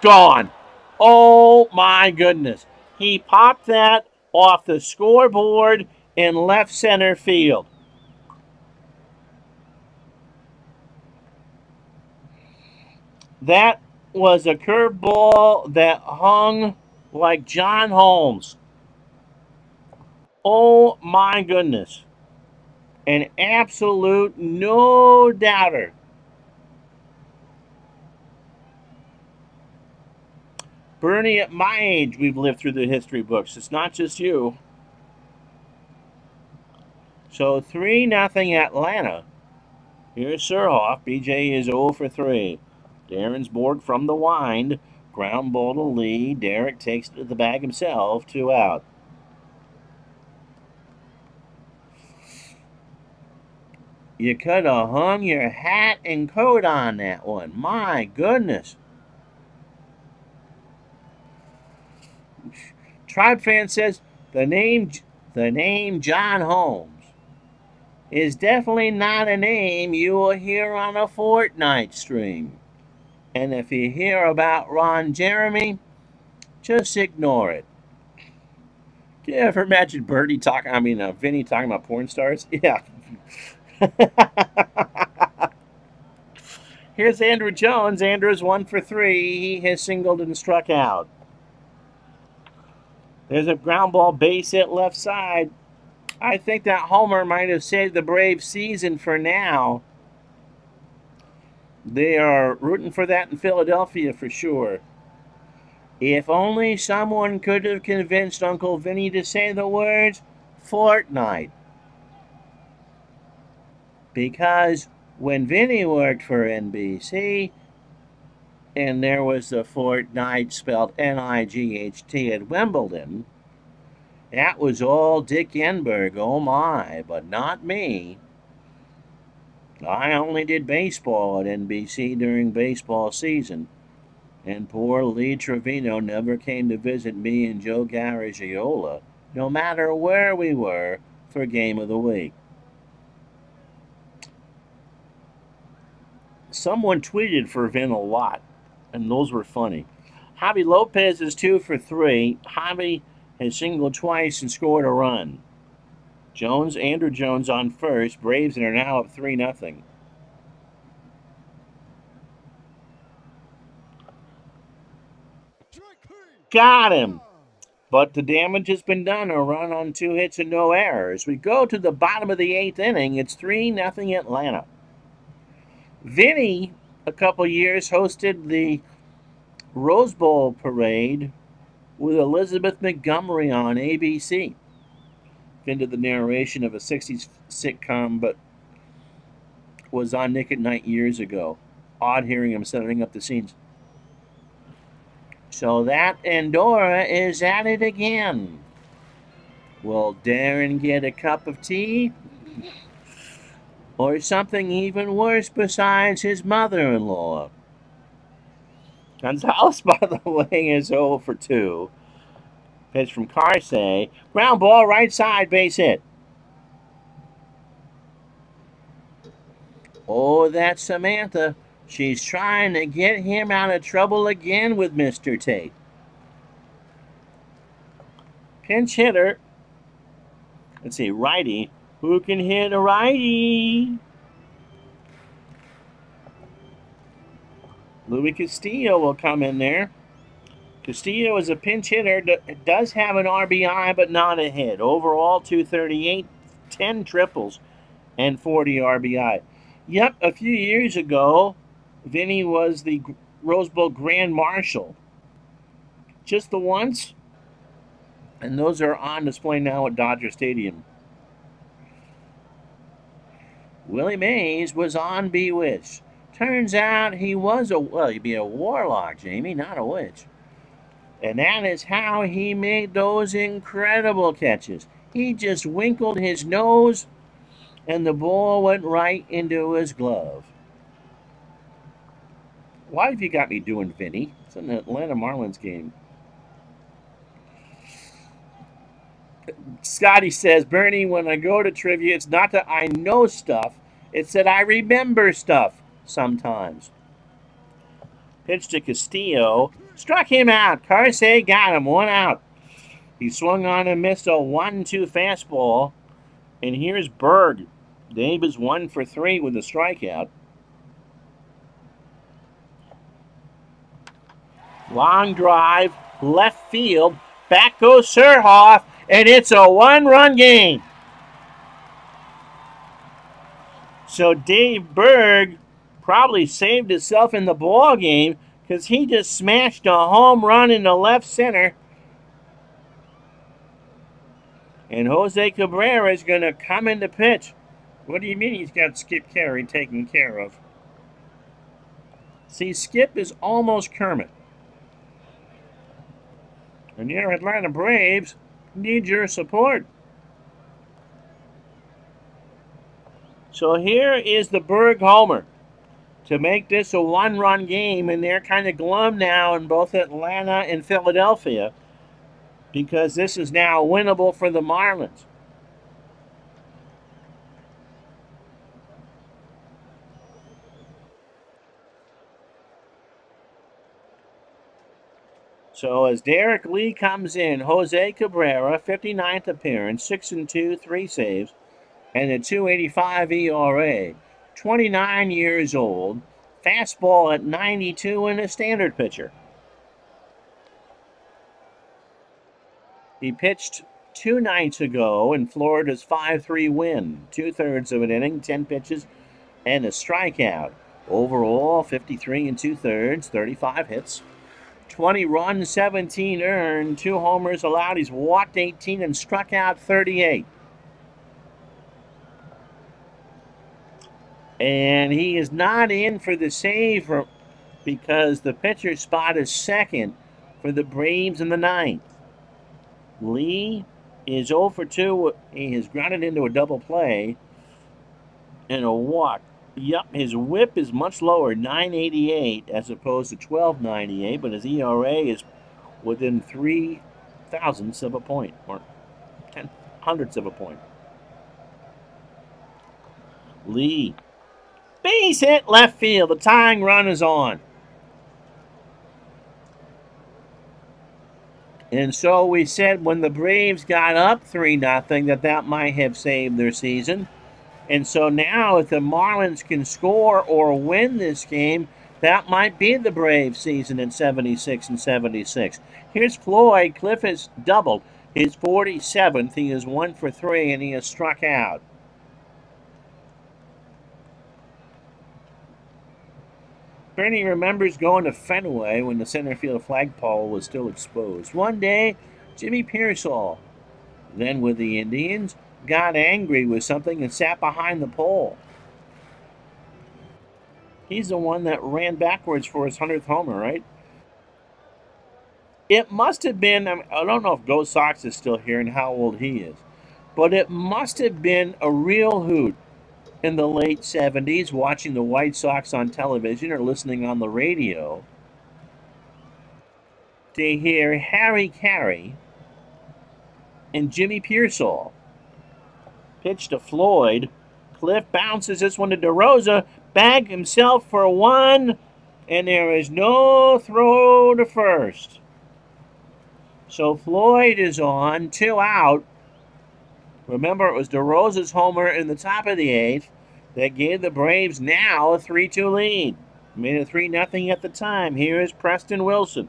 Gone. Oh my goodness. He popped that off the scoreboard in left center field. That was a curveball that hung like John Holmes. Oh my goodness. An absolute no doubter. Bernie, at my age, we've lived through the history books. It's not just you. So 3 nothing Atlanta. Here's Surhoff. BJ is 0 for 3. Borg from the wind. Ground ball to Lee. Derrek takes to the bag himself. Two out. You could have hung your hat and coat on that one. My goodness. Tribe fan says the name the name John Holmes is definitely not a name you will hear on a Fortnite stream. And if you hear about Ron Jeremy, just ignore it. Can you ever imagine Birdie talking, I mean, uh, Vinny talking about porn stars? Yeah. Here's Andruw Jones. Andruw's one for three. He has singled and struck out. There's a ground ball base hit left side. I think that homer might have saved the Brave season for now. They are rooting for that in Philadelphia for sure. If only someone could have convinced Uncle Vinny to say the words Fortnite. Because when Vinny worked for NBC, and there was the fortnight spelled N I G H T at Wimbledon, that was all Dick Enberg, oh my, but not me. I only did baseball at NBC during baseball season, and poor Lee Trevino never came to visit me and Joe Garagiola, no matter where we were, for Game of the Week. Someone tweeted for Vin a lot, and those were funny. Javy Lopez is two for three. Javy has singled twice and scored a run. Jones, Andruw Jones on first. Braves are now up 3 nothing. Got him. But the damage has been done. A run on two hits and no errors. We go to the bottom of the eighth inning. It's 3 nothing Atlanta. Vinny, a couple years, hosted the Rose Bowl parade with Elizabeth Montgomery on ABC into the narration of a 60s sitcom, but was on Nick at Nite years ago. Odd hearing him setting up the scenes. So that Endora is at it again. Will Darrin get a cup of tea? Or something even worse besides his mother in law? Gonzalez, by the way, is 0 for 2. Pitch from Karsay. Ground ball, right side, base hit. Oh, that's Samantha. She's trying to get him out of trouble again with Mr. Tate. Pinch hitter. Let's see, righty. Who can hit a righty? Luis Castillo will come in there. Castillo is a pinch hitter, does have an RBI, but not a hit. Overall, 238, 10 triples, and 40 RBI. Yep, a few years ago, Vinny was the Rose Bowl Grand Marshal. Just the once. And those are on display now at Dodger Stadium. Willie Mays was on Bewitched. Turns out he was a, well, he'd be a warlock, Jamie, not a witch. And that is how he made those incredible catches. He just winkled his nose, and the ball went right into his glove. Why have you got me doing Vinny? It's an Atlanta Marlins game. Scotty says, Bernie, when I go to trivia, it's not that I know stuff, it's that I remember stuff sometimes. Pitch to Castillo. Struck him out. Karsay got him. One out. He swung on and missed a 1 2 fastball. And here's Berg. Dave is one for three with a strikeout. Long drive, left field. Back goes Surhoff, and it's a one run game. So Dave Berg probably saved himself in the ball game because he just smashed a home run in the left center. And Jose Cabrera is going to come in to pitch. What do you mean he's got Skip Caray taken care of? See, Skip is almost Kermit. And your Atlanta Braves need your support. So here is the Berg Homer to make this a one-run game, and they're kind of glum now in both Atlanta and Philadelphia because this is now winnable for the Marlins. So as Derrek Lee comes in, Jose Cabrera, 59th appearance, 6 and 2, 3 saves, and a 285 ERA. 29 years old, fastball at 92 and a standard pitcher. He pitched two nights ago in Florida's 5 3 win, two thirds of an inning, 10 pitches, and a strikeout. Overall, 53 and two thirds, 35 hits. 20 runs, 17 earned, two homers allowed. He's walked 18 and struck out 38. And he is not in for the save because the pitcher spot is second for the Braves in the ninth. Lee is 0 for 2. He has grounded into a double play and a walk. Yep, his whip is much lower, 988 as opposed to 1298, but his ERA is within three thousandths of a point, or ten hundredths of a point. Lee Base hit left field. The tying run is on. And so we said when the Braves got up 3 nothing that that might have saved their season. And so now if the Marlins can score or win this game, that might be the Braves season in 76 and 76. Here's Floyd. Cliff has doubled his 47th. He is 1 for 3 and he has struck out. Bernie remembers going to Fenway when the center field flagpole was still exposed. One day, Jimmy Piersall, then with the Indians, got angry with something and sat behind the pole. He's the one that ran backwards for his 100th homer, right? It must have been, I don't know if Ghost Sox is still here and how old he is, but it must have been a real hoot in the late 70s watching the White Sox on television or listening on the radio to hear Harry Caray and Jimmy Piersall pitch to Floyd. Cliff bounces this one to DeRosa. Bag himself for one, and there is no throw to first. So Floyd is on, two out. Remember, it was DeRosa's homer in the top of the eighth that gave the Braves now a 3 2 lead. Made it 3 0 at the time. Here is Preston Wilson.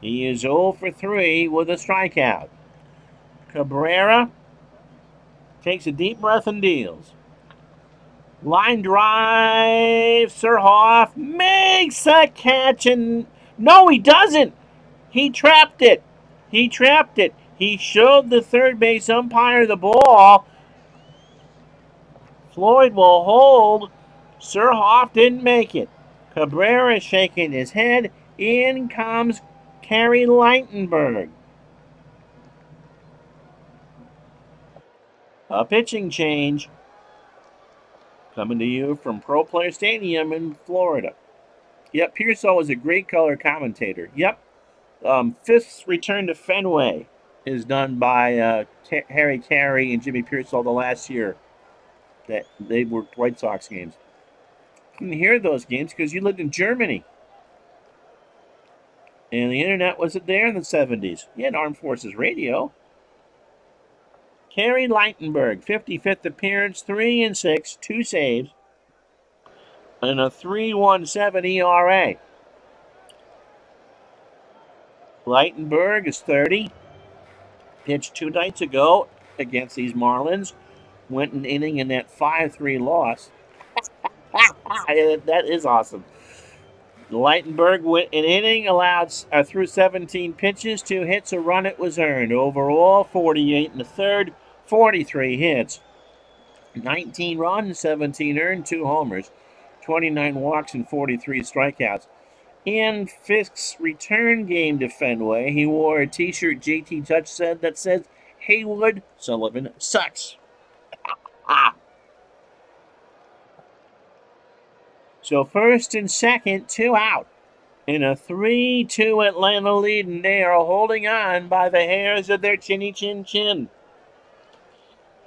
He is 0 for 3 with a strikeout. Cabrera takes a deep breath and deals. Line drive. Surhoff makes a catch and. No, he doesn't. He trapped it. He trapped it. He showed the third base umpire the ball. Floyd will hold. Surhoff didn't make it. Cabrera shaking his head. In comes Kerry Ligtenberg. A pitching change coming to you from Pro Player Stadium in Florida. Yep, Piersall is a great color commentator. Yep. Um, Fisk's return to Fenway is done by uh, Harry Caray and Jimmy Piersall the last year that they worked White Sox games. Couldn't hear those games because you lived in Germany. And the internet wasn't there in the 70s. You had Armed Forces Radio. Kerry Ligtenberg, 55th appearance, 3 and 6, 2 saves, and a 3.17 ERA. Ligtenberg is 30. Pitched two nights ago against these Marlins. Went an inning in that 5 3 loss. that is awesome. Ligtenberg went an inning, allowed uh, through 17 pitches, two hits, a run. It was earned. Overall, 48 in the third, 43 hits, 19 runs, 17 earned, two homers, 29 walks, and 43 strikeouts. In Fisk's return game to Fenway, he wore a T-shirt JT Touch said that says Haywood Sullivan sucks. So first and second, two out. In a 3 2 Atlanta lead, and they are holding on by the hairs of their chinny chin chin.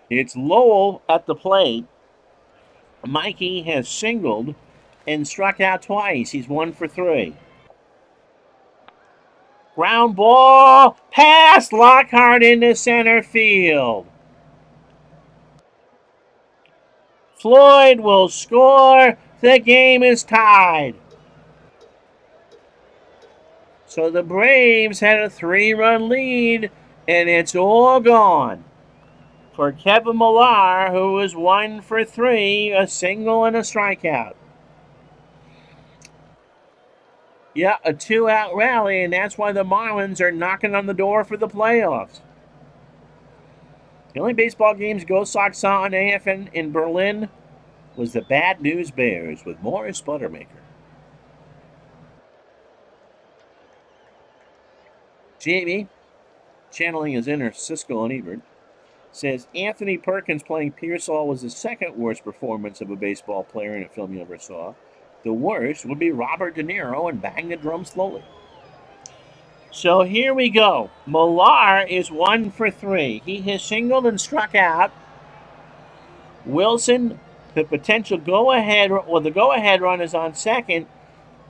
It's Lowell at the plate. Mikey has singled and struck out twice. He's one for three. Ground ball past Lockhart into center field. Floyd will score the game is tied. So the Braves had a three run lead, and it's all gone. For Kevin Millar, who was one for three, a single and a strikeout. Yeah, a two out rally, and that's why the Marlins are knocking on the door for the playoffs. The only baseball games Go Sox saw on AFN in Berlin was the Bad News Bears with Morris Buttermaker. Jamie, channeling his inner Siskel and Ebert, says Anthony Perkins playing Piersall was the second worst performance of a baseball player in a film you ever saw. The worst would be Robert De Niro and Bang the Drum Slowly. So here we go. Millar is one for three. He has singled and struck out. Wilson the potential go ahead, well, the go ahead run is on second,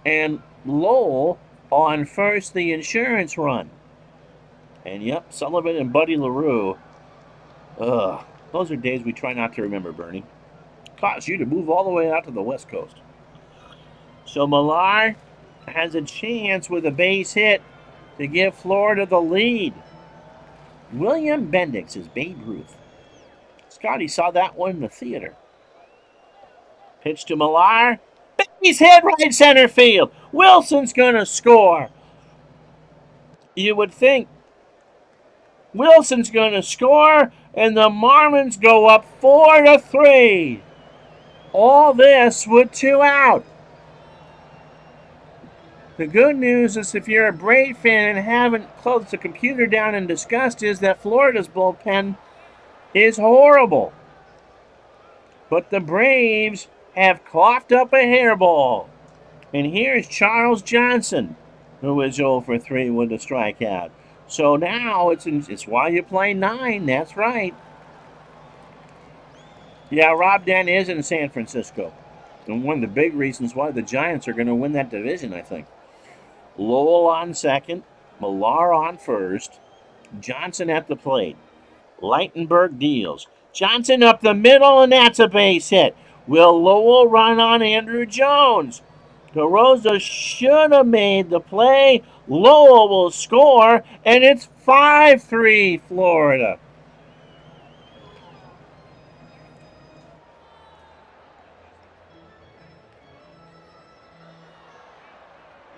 and Lowell on first, the insurance run. And yep, Sullivan and Buddy LeRoux. Ugh, those are days we try not to remember, Bernie. Caused you to move all the way out to the West Coast. So Millar has a chance with a base hit to give Florida the lead. William Bendix is Babe Ruth. Scotty saw that one in the theater. Pitch to Millar. He's hit right center field. Wilson's going to score. You would think Wilson's going to score, and the Marlins go up four to three. All this with two out. The good news is, if you're a Brave fan and haven't closed the computer down in disgust, is that Florida's bullpen is horrible. But the Braves have coughed up a hairball. And here's Charles Johnson, who is 0 for 3 with a strikeout. So now it's, in, it's why you play nine. That's right. Yeah, Rob Dent is in San Francisco. And one of the big reasons why the Giants are going to win that division, I think. Lowell on second, Millar on first, Johnson at the plate. Ligtenberg deals. Johnson up the middle, and that's a base hit. Will Lowell run on Andruw Jones? DeRosa should have made the play. Lowell will score, and it's 5 3 Florida.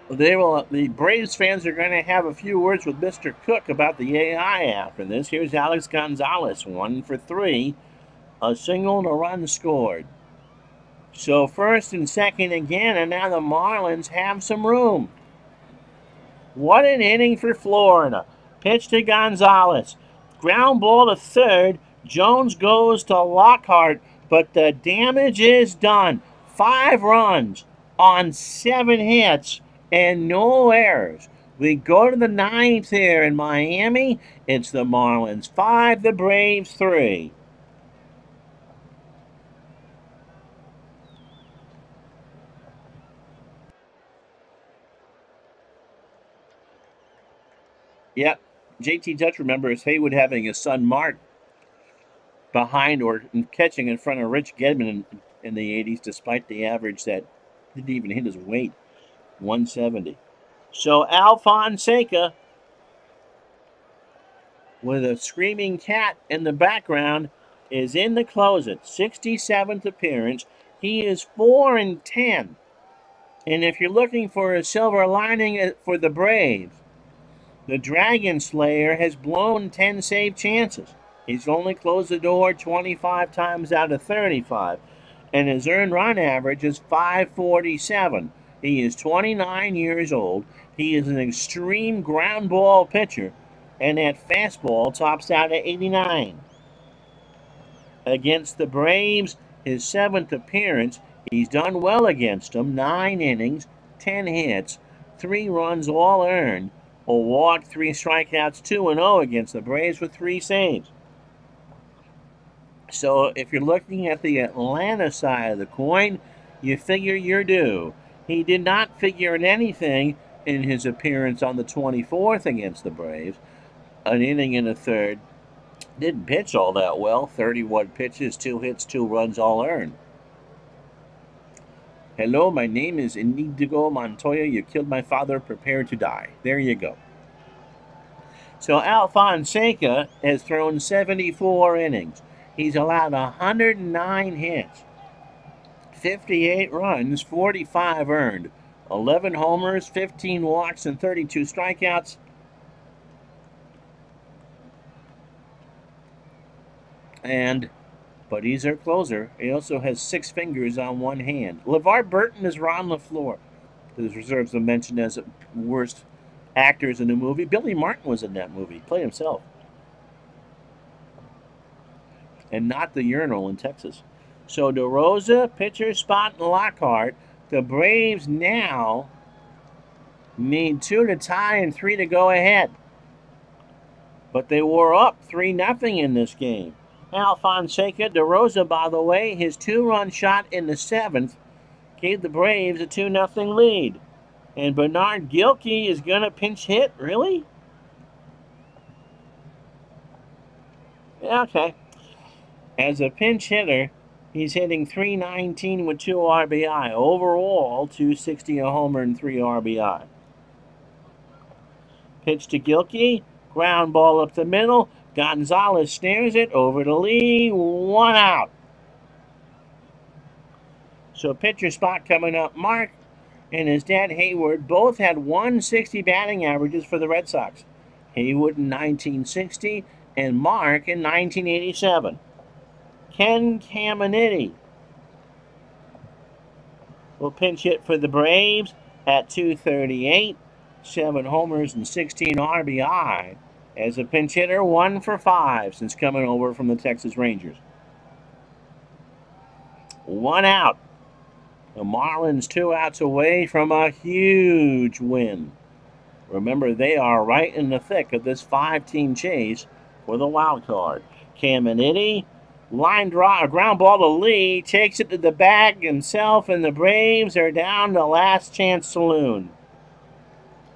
they will. The Braves fans are going to have a few words with Mr. Cook about the AI after this. Here's Alex Gonzalez, one for three, a single and a run scored. So first and second again, and now the Marlins have some room. What an inning for Florida. Pitch to Gonzalez. Ground ball to third. Jones goes to Lockhart, but the damage is done. Five runs on seven hits and no errors. We go to the ninth here in Miami. It's the Marlins five, the Braves three. Yep. JT Dutch remembers Haywood having his son Mark behind or catching in front of Rich Gedman in, in the 80s, despite the average that didn't even hit his weight 170. So Alfonseca, with a screaming cat in the background, is in the closet. 67th appearance. He is 4 and 10. And if you're looking for a silver lining uh, for the Braves, the Dragon Slayer has blown 10 save chances. He's only closed the door 25 times out of 35, and his earned run average is 547. He is 29 years old. He is an extreme ground ball pitcher, and that fastball tops out at 89. Against the Braves, his seventh appearance, he's done well against them. Nine innings, 10 hits, three runs all earned, a walk, three strikeouts, 2 and 0 against the Braves with three saves. So if you're looking at the Atlanta side of the coin, you figure you're due. He did not figure in anything in his appearance on the 24th against the Braves. An inning in a third. Didn't pitch all that well. 31 pitches, two hits, two runs, all earned. Hello, my name is Inigo Montoya. You killed my father. Prepare to die. There you go. So Alfonseca has thrown 74 innings. He's allowed 109 hits, 58 runs, 45 earned, 11 homers, 15 walks, and 32 strikeouts. And but he's our closer. He also has six fingers on one hand. LeVar Burton is Ron LeFlore. This reserves a mentioned as worst actors in the movie. Billy Martin was in that movie, played himself. And not the urinal in Texas. So DeRosa, pitcher, Spot, and Lockhart. The Braves now need two to tie and three to go ahead. But they were up 3 nothing in this game. Alfonseca. DeRosa, by the way, his two run shot in the seventh gave the Braves a 2 0 lead. And Bernard Gilkey is going to pinch hit? Really? Okay. As a pinch hitter, he's hitting 319 with 2 RBI. Overall, 260 a homer and 3 RBI. Pitch to Gilkey. Ground ball up the middle. Gonzalez snares it over to Lee. One out. So pitcher spot coming up. Mark and his dad Haywood both had 160 batting averages for the Red Sox. Haywood in 1960 and Mark in 1987. Ken Caminiti will pinch hit for the Braves at 238. Seven homers and 16 RBI as a pinch hitter, one for five since coming over from the Texas Rangers. One out. The Marlins two outs away from a huge win. Remember, they are right in the thick of this five-team chase for the wild card. Caminiti, line draw, a ground ball to Lee, takes it to the bag himself, and the Braves are down to last chance saloon.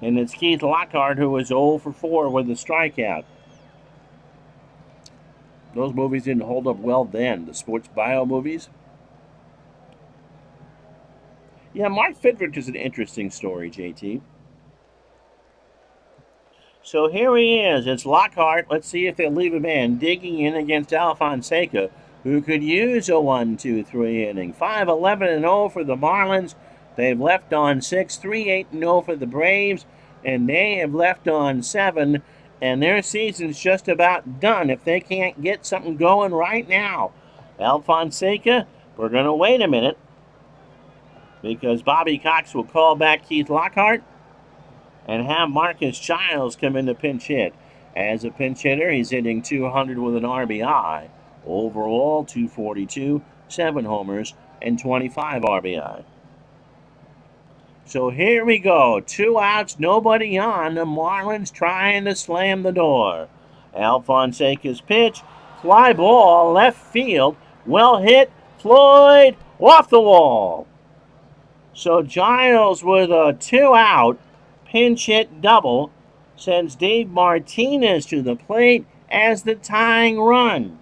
And it's Keith Lockhart who was 0 for 4 with a strikeout. Those movies didn't hold up well then, the sports bio movies. Yeah, Mark Fidrych is an interesting story, JT. So here he is. It's Lockhart. Let's see if they'll leave him in. Digging in against Alfonseca, who could use a 1 2 3 inning. 5 11 and 0 for the Marlins. They've left on six, three, eight, no oh for the Braves, and they have left on seven, and their season's just about done if they can't get something going right now. Alfonseca, we're going to wait a minute because Bobby Cox will call back Keith Lockhart and have Marcus Giles come in to pinch hit. As a pinch hitter, he's hitting 200 with an RBI. Overall, 242, 7 homers, and 25 RBI. So here we go. Two outs, nobody on. The Marlins trying to slam the door. Alfonseca's pitch. Fly ball, left field. Well hit. Floyd off the wall. So Giles with a two out pinch hit double sends Dave Martinez to the plate as the tying run.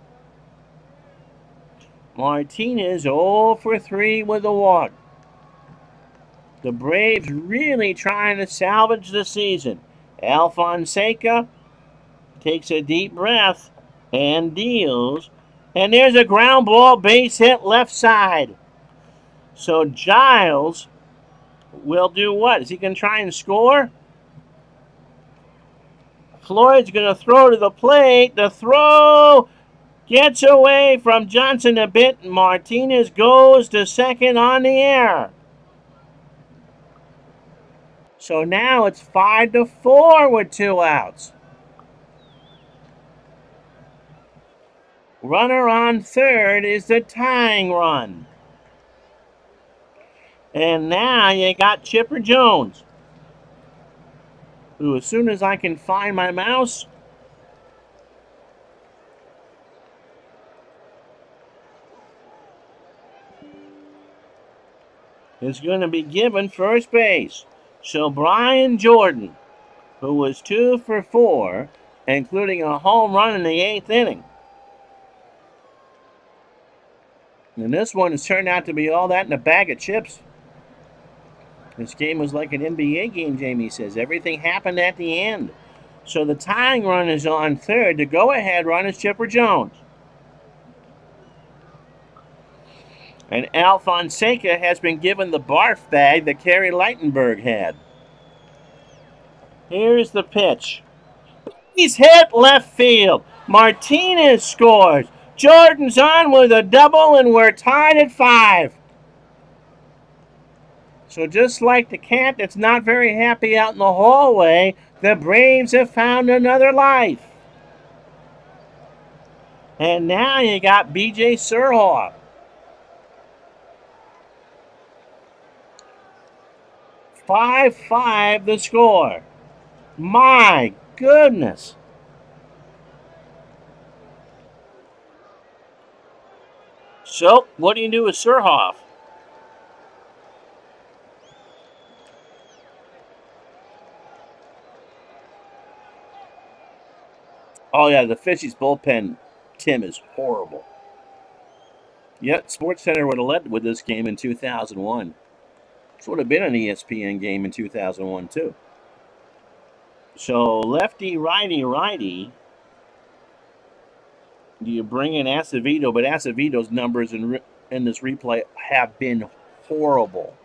Martinez 0 for 3 with a walk. The Braves really trying to salvage the season. Alfonseca takes a deep breath and deals. And there's a ground ball base hit left side. So Giles will do what? Is he going to try and score? Floyd's going to throw to the plate. The throw gets away from Johnson a bit. Martinez goes to second on the air. So now it's 5 to 4 with two outs. Runner on third is the tying run. And now you got Chipper Jones, who as soon as I can find my mouse, is going to be given first base. So Brian Jordan, who was two for four, including a home run in the eighth inning. And this one has turned out to be all that in a bag of chips. This game was like an NBA game, Jamie says. Everything happened at the end. So the tying run is on third. The go ahead run is Chipper Jones. And Alfonseca has been given the barf bag that Kerry Ligtenberg had. Here's the pitch. He's hit left field. Martinez scores. Jordan's on with a double, and we're tied at five. So just like the cat that's not very happy out in the hallway, the Braves have found another life. And now you got B.J. Surhoff. 5 5 the score. My goodness. So, what do you do with Surhoff? Oh, yeah, the Fishies bullpen, Tim, is horrible. Yet, Sports Center would have led with this game in 2001. This would have been an ESPN game in 2001, too. So, lefty, righty, righty. Do you bring in Acevedo? But Acevedo's numbers in, in this replay have been horrible.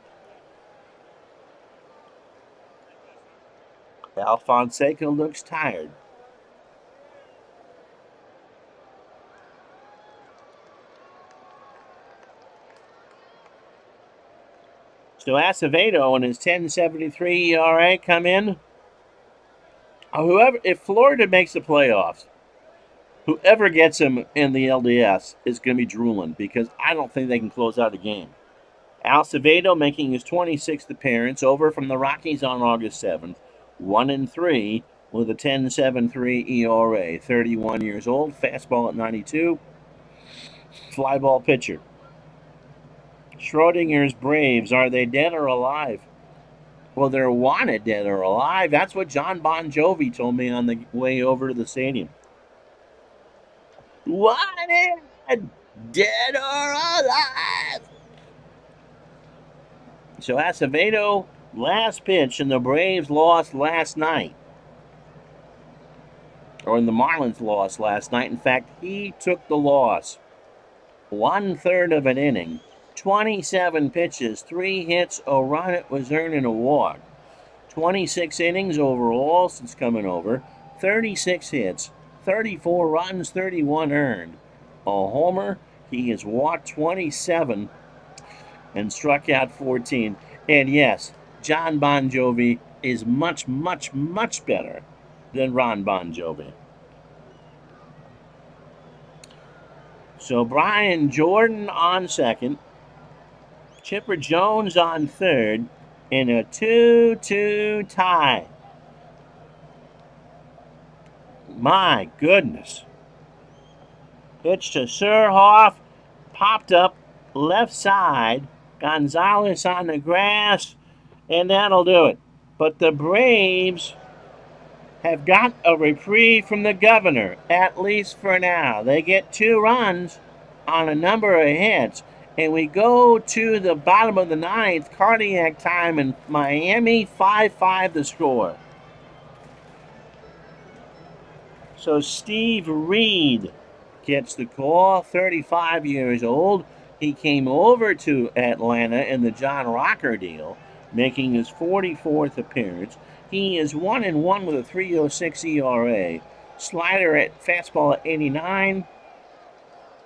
Alfonseca looks tired. So Acevedo and his 10.73 ERA come in. Uh, whoever, if Florida makes the playoffs, whoever gets him in the LDS is going to be drooling because I don't think they can close out a game. Acevedo making his 26th appearance over from the Rockies on August 7th, 1 and 3 with a 10.73 ERA, 31 years old, fastball at 92, flyball pitcher. Schrodinger's Braves, are they dead or alive? Well, they're wanted dead or alive. That's what Jon Bon Jovi told me on the way over to the stadium. Wanted dead or alive. So Acevedo, last pitch, and the Braves lost last night. Or in the Marlins lost last night. In fact, he took the loss. One third of an inning 27 pitches, three hits, a run. It was earning a walk. 26 innings overall since coming over, 36 hits, 34 runs, 31 earned. A homer, he has walked 27 and struck out 14. And yes, Jon Bon Jovi is much, much, much better than Ron Bon Jovi. So Brian Jordan on second, Chipper Jones on third, in a 2 2 tie. My goodness. Pitch to Surhoff, popped up left side. Gonzalez on the grass, and that'll do it. But the Braves have got a reprieve from the governor, at least for now. They get two runs on a number of hits. And we go to the bottom of the ninth, cardiac time in Miami, 5 5 the score. So Steve Reed gets the call, 35 years old. He came over to Atlanta in the John Rocker deal, making his 44th appearance. He is 1 and 1 with a 306 ERA. Slider at fastball at 89,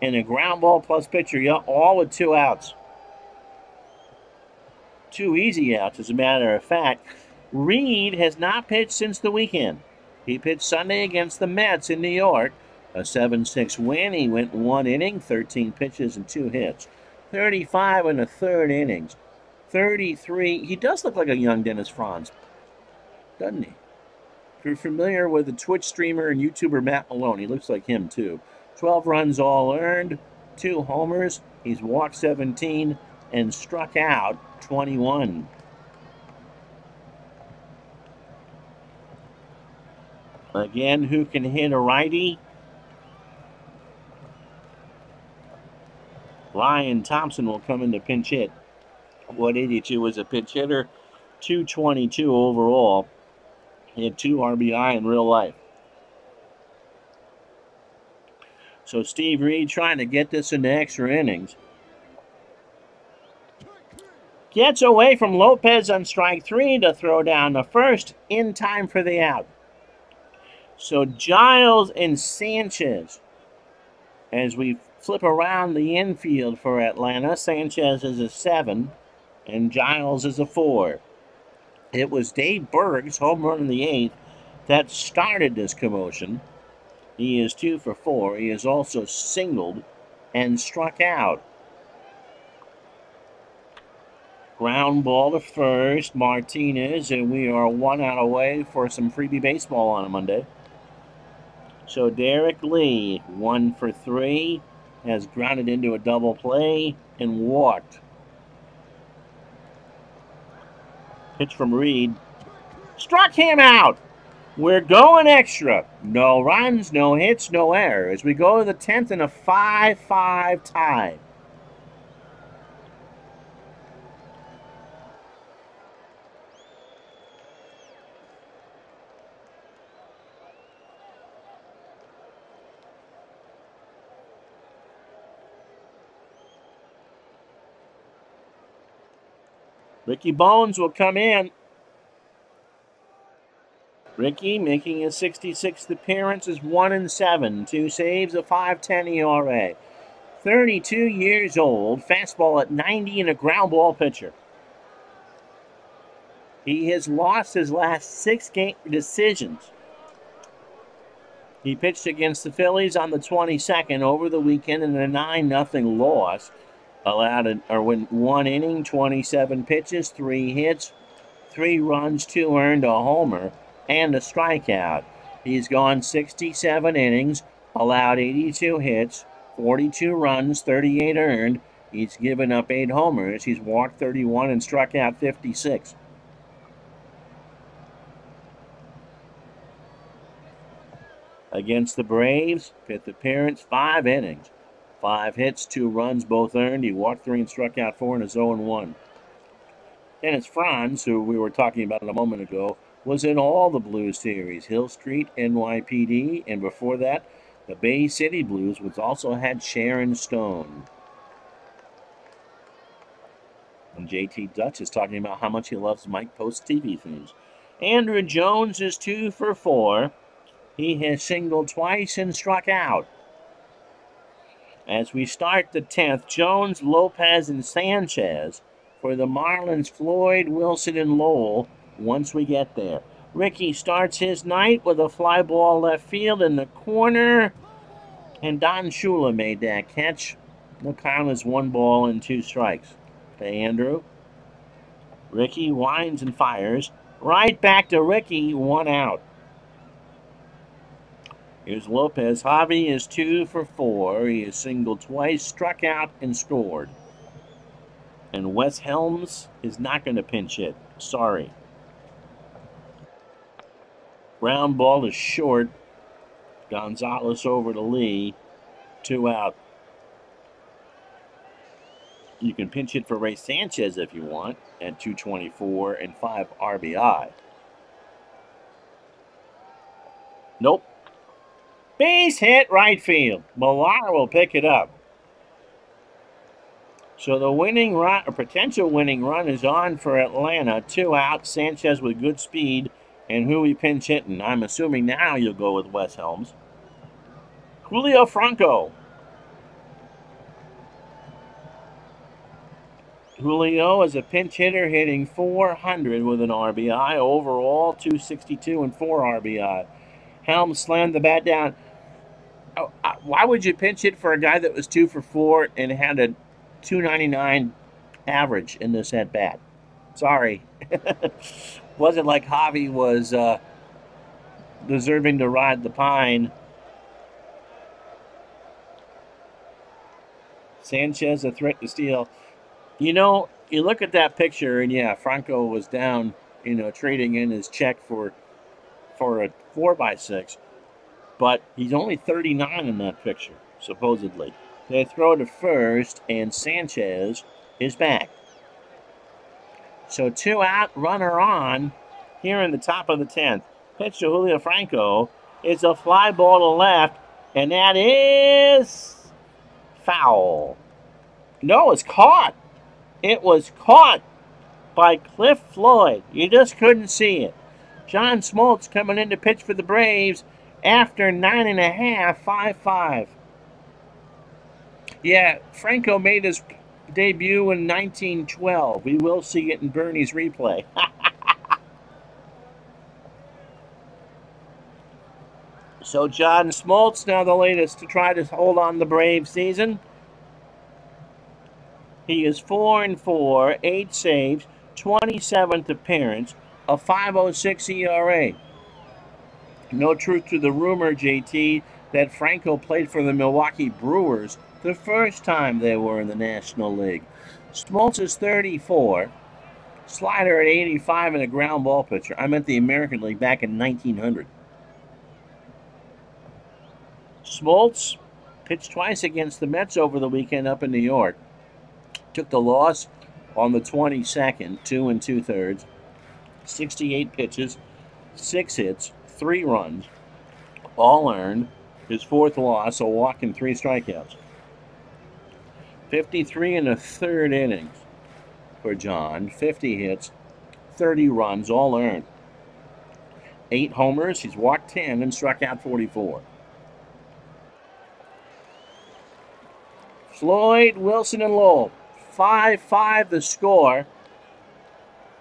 and a ground ball plus pitcher, yeah, all with two outs. Two easy outs, as a matter of fact. Reed has not pitched since the weekend. He pitched Sunday against the Mets in New York. A 7 6 win. He went one inning, 13 pitches, and two hits. 35 in the third innings. 33. He does look like a young Dennis Franz, doesn't he? If you're familiar with the Twitch streamer and YouTuber Matt Malone, he looks like him too. 12 runs all earned, two homers. He's walked 17 and struck out 21. Again, who can hit a righty? Ryan Thompson will come in to pinch hit. 182 was a pinch hitter, 222 overall. He had two RBI in real life. So Steve Reed trying to get this into extra innings. Gets away from Lopez on strike three to throw down the first in time for the out. So Giles and Sanchez, as we flip around the infield for Atlanta, Sanchez is a seven and Giles is a four. It was Dave Berg's home run in the eighth that started this commotion. He is two for four. He is also singled and struck out. Ground ball to first, Martinez, and we are one out away for some freebie baseball on a Monday. So Derrek Lee, one for three, has grounded into a double play and walked. Pitch from Reed. Struck him out! We're going extra. No runs, no hits, no errors. We go to the 10th in a 5 5 tie. Ricky Bones will come in Ricky making his 66th appearance is 1 and 7, two saves, a 5.10 ERA. 32 years old, fastball at 90 and a ground ball pitcher. He has lost his last six game decisions. He pitched against the Phillies on the 22nd over the weekend in a 9 0 loss. Allowed or went one inning, 27 pitches, three hits, three runs, two earned, a homer and a strikeout. He's gone 67 innings, allowed 82 hits, 42 runs, 38 earned. He's given up eight homers. He's walked 31 and struck out 56. Against the Braves, fifth appearance, five innings. Five hits, two runs, both earned. He walked three and struck out four in his 0 1. Dennis Franz, who we were talking about a moment ago, was in all the blues series Hill Street, NYPD, and before that, the Bay City Blues, which also had Sharon Stone. And JT Dutch is talking about how much he loves Mike Post TV themes. Andruw Jones is two for four. He has singled twice and struck out. As we start the 10th, Jones, Lopez, and Sanchez for the Marlins, Floyd, Wilson, and Lowell once we get there. Ricky starts his night with a fly ball left field in the corner. And Don Shula made that catch. The count is one ball and two strikes. To Andruw. Ricky winds and fires. Right back to Ricky, one out. Here's Lopez. Javy is two for four. He has singled twice, struck out, and scored. And Wes Helms is not going to pinch hit. Sorry. Ground ball is short. Gonzalez over to Lee. Two out. You can pinch hit for Ray Sanchez if you want at 224 and 5 RBI. Nope. Base hit right field. Millar will pick it up. So the winning run, or potential winning run, is on for Atlanta. Two out. Sanchez with good speed. And who we pinch hitting? I'm assuming now you'll go with Wes Helms. Julio Franco. Julio is a pinch hitter hitting 400 with an RBI. Overall, 262 and 4 RBI. Helms slammed the bat down. Oh, why would you pinch hit for a guy that was 2 for 4 and had a 299 average in this at bat? Sorry. Wasn't like Javy was uh, deserving to ride the pine. Sanchez a threat to steal. You know, you look at that picture, and yeah, Franco was down, you know, trading in his check for for a four by six, but he's only 39 in that picture, supposedly. They throw to first, and Sanchez is back. So two out, runner on, here in the top of the 10th. Pitch to Julio Franco. It's a fly ball to left, and that is foul. No, it's caught. It was caught by Cliff Floyd. You just couldn't see it. John Smoltz coming in to pitch for the Braves after nine and a half, five five. Yeah, Franco made his debut in 1912. We will see it in Bernie's replay. so John Smoltz now the latest to try to hold on the Brave season. He is 4 and 4, 8 saves, 27th appearance, a 506 ERA. No truth to the rumor, JT, that Franco played for the Milwaukee Brewers the first time they were in the National League. Smoltz is 34. Slider at 85 and a ground ball pitcher. I meant the American League back in 1900. Smoltz pitched twice against the Mets over the weekend up in New York took the loss on the 22nd, two and two thirds, 68 pitches, six hits, three runs, all earned. His fourth loss, a walk and three strikeouts. 53 and a third innings for John, 50 hits, 30 runs, all earned. Eight homers, he's walked 10 and struck out 44. Floyd, Wilson, and Lowell 5 5 the score.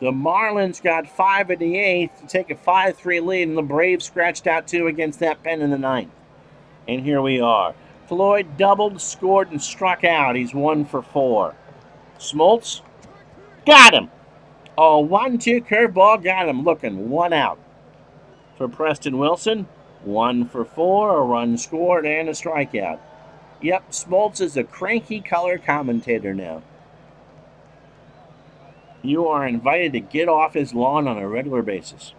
The Marlins got five in the eighth to take a 5 3 lead, and the Braves scratched out two against that pen in the ninth. And here we are. Floyd doubled, scored, and struck out. He's one for four. Smoltz got him. Oh, one two curveball got him. Looking one out. For Preston Wilson, one for four, a run scored, and a strikeout. Yep, Smoltz is a cranky color commentator now you are invited to get off his lawn on a regular basis.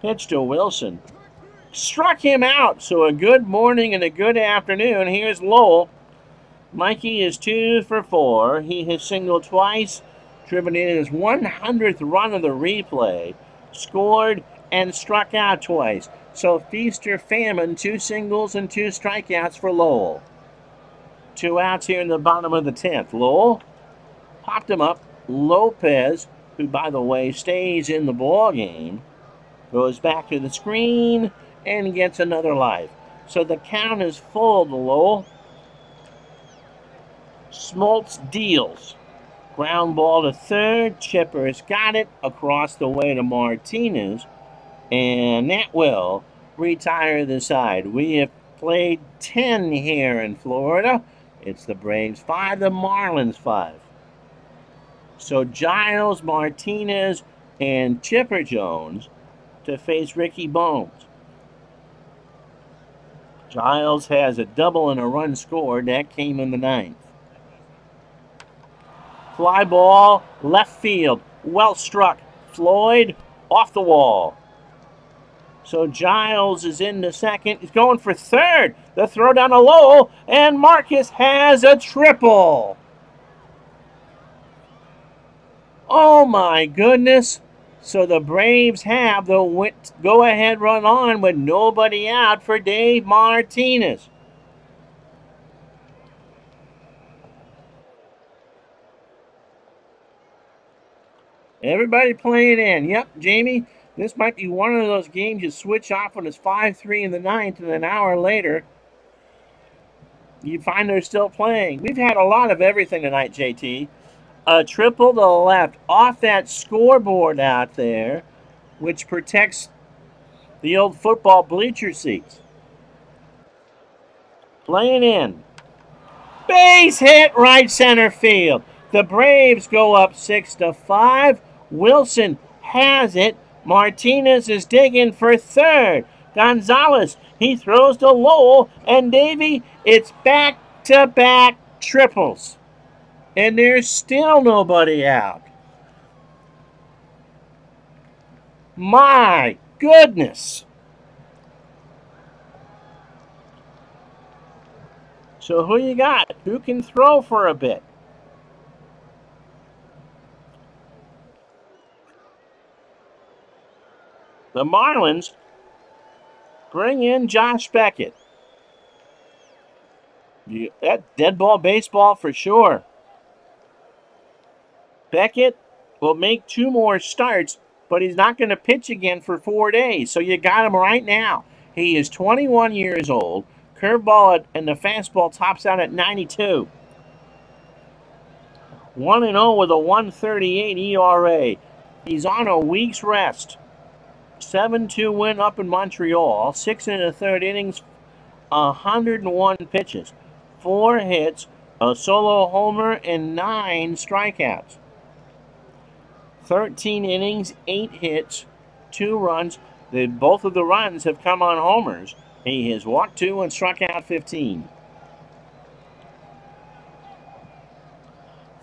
Pitch to Wilson. Struck him out. So a good morning and a good afternoon. Here's Lowell. Mikey is two for four. He has singled twice, driven in his 100th run of the replay, scored, and struck out twice. So feast or famine, two singles and two strikeouts for Lowell. Two outs here in the bottom of the 10th. Lowell popped him up, Lopez, who, by the way, stays in the ball game, goes back to the screen and gets another life. So the count is full Lowell. Smoltz deals. Ground ball to third. Chipper's got it across the way to Martinez. And that will retire the side. We have played 10 here in Florida. It's the Braves 5, the Marlins 5. So Giles, Martinez, and Chipper Jones to face Ricky Bones. Giles has a double and a run scored. That came in the ninth. Fly ball, left field. Well struck. Floyd off the wall. So Giles is in the second. He's going for third. The throw down low, and Marcus has a triple. Oh my goodness. So the Braves have the go ahead run on with nobody out for Dave Martinez. Everybody playing in. Yep, Jamie, this might be one of those games you switch off when it's 5 3 in the ninth, and an hour later, you find they're still playing. We've had a lot of everything tonight, JT. A triple to the left off that scoreboard out there, which protects the old football bleacher seats. Playing in. Base hit right center field. The Braves go up 6 to 5. Wilson has it. Martinez is digging for third. Gonzalez, he throws to Lowell, and Davy, it's back to back triples. And there's still nobody out. My goodness. So who you got? Who can throw for a bit? The Marlins bring in Josh Beckett. You, that dead ball baseball for sure. Beckett will make two more starts, but he's not going to pitch again for four days. So you got him right now. He is 21 years old. Curveball and the fastball tops out at 92. 1 0 with a 138 ERA. He's on a week's rest. 7 2 win up in Montreal. Six and a third innings, 101 pitches, four hits, a solo homer, and nine strikeouts. 13 innings, eight hits, two runs. The, both of the runs have come on homers. He has walked two and struck out 15.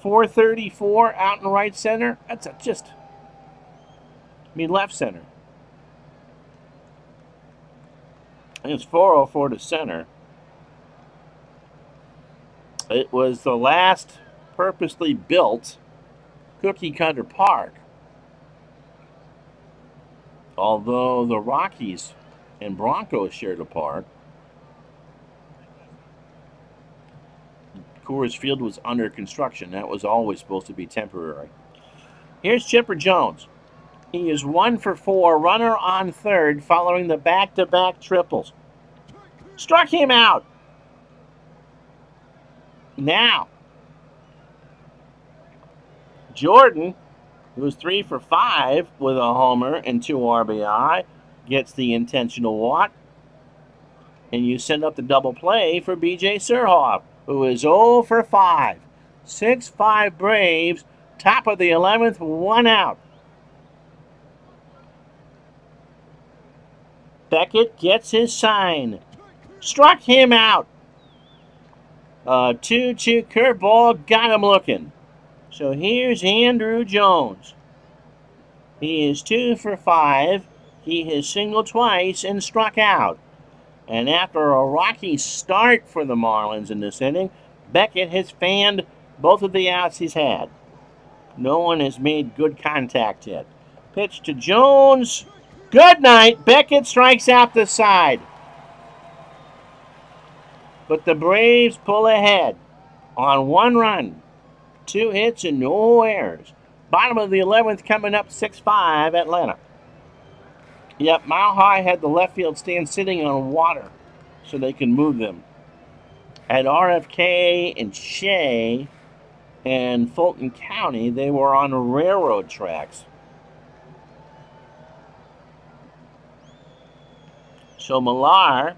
434 out in right center. That's a just, I mean, left center. It's 404 to center. It was the last purposely built cookie cutter park. Although the Rockies and Broncos shared a park, Coors Field was under construction. That was always supposed to be temporary. Here's Chipper Jones. He is one for four, runner on third, following the back to back triples. Struck him out. Now, Jordan, who's three for five with a homer and two RBI, gets the intentional walk. And you send up the double play for BJ Surhoff, who is 0 for 5. 6 5 Braves, top of the 11th, one out. Beckett gets his sign. Struck him out. Uh, 2 2 curveball, got him looking. So here's Andruw Jones. He is 2 for 5. He has singled twice and struck out. And after a rocky start for the Marlins in this inning, Beckett has fanned both of the outs he's had. No one has made good contact yet. Pitch to Jones. Good night. Beckett strikes out the side. But the Braves pull ahead on one run. Two hits and no errors. Bottom of the 11th coming up 6 5 Atlanta. Yep, Mile High had the left field stand sitting on water so they can move them. At RFK and Shea and Fulton County, they were on railroad tracks. So Millar,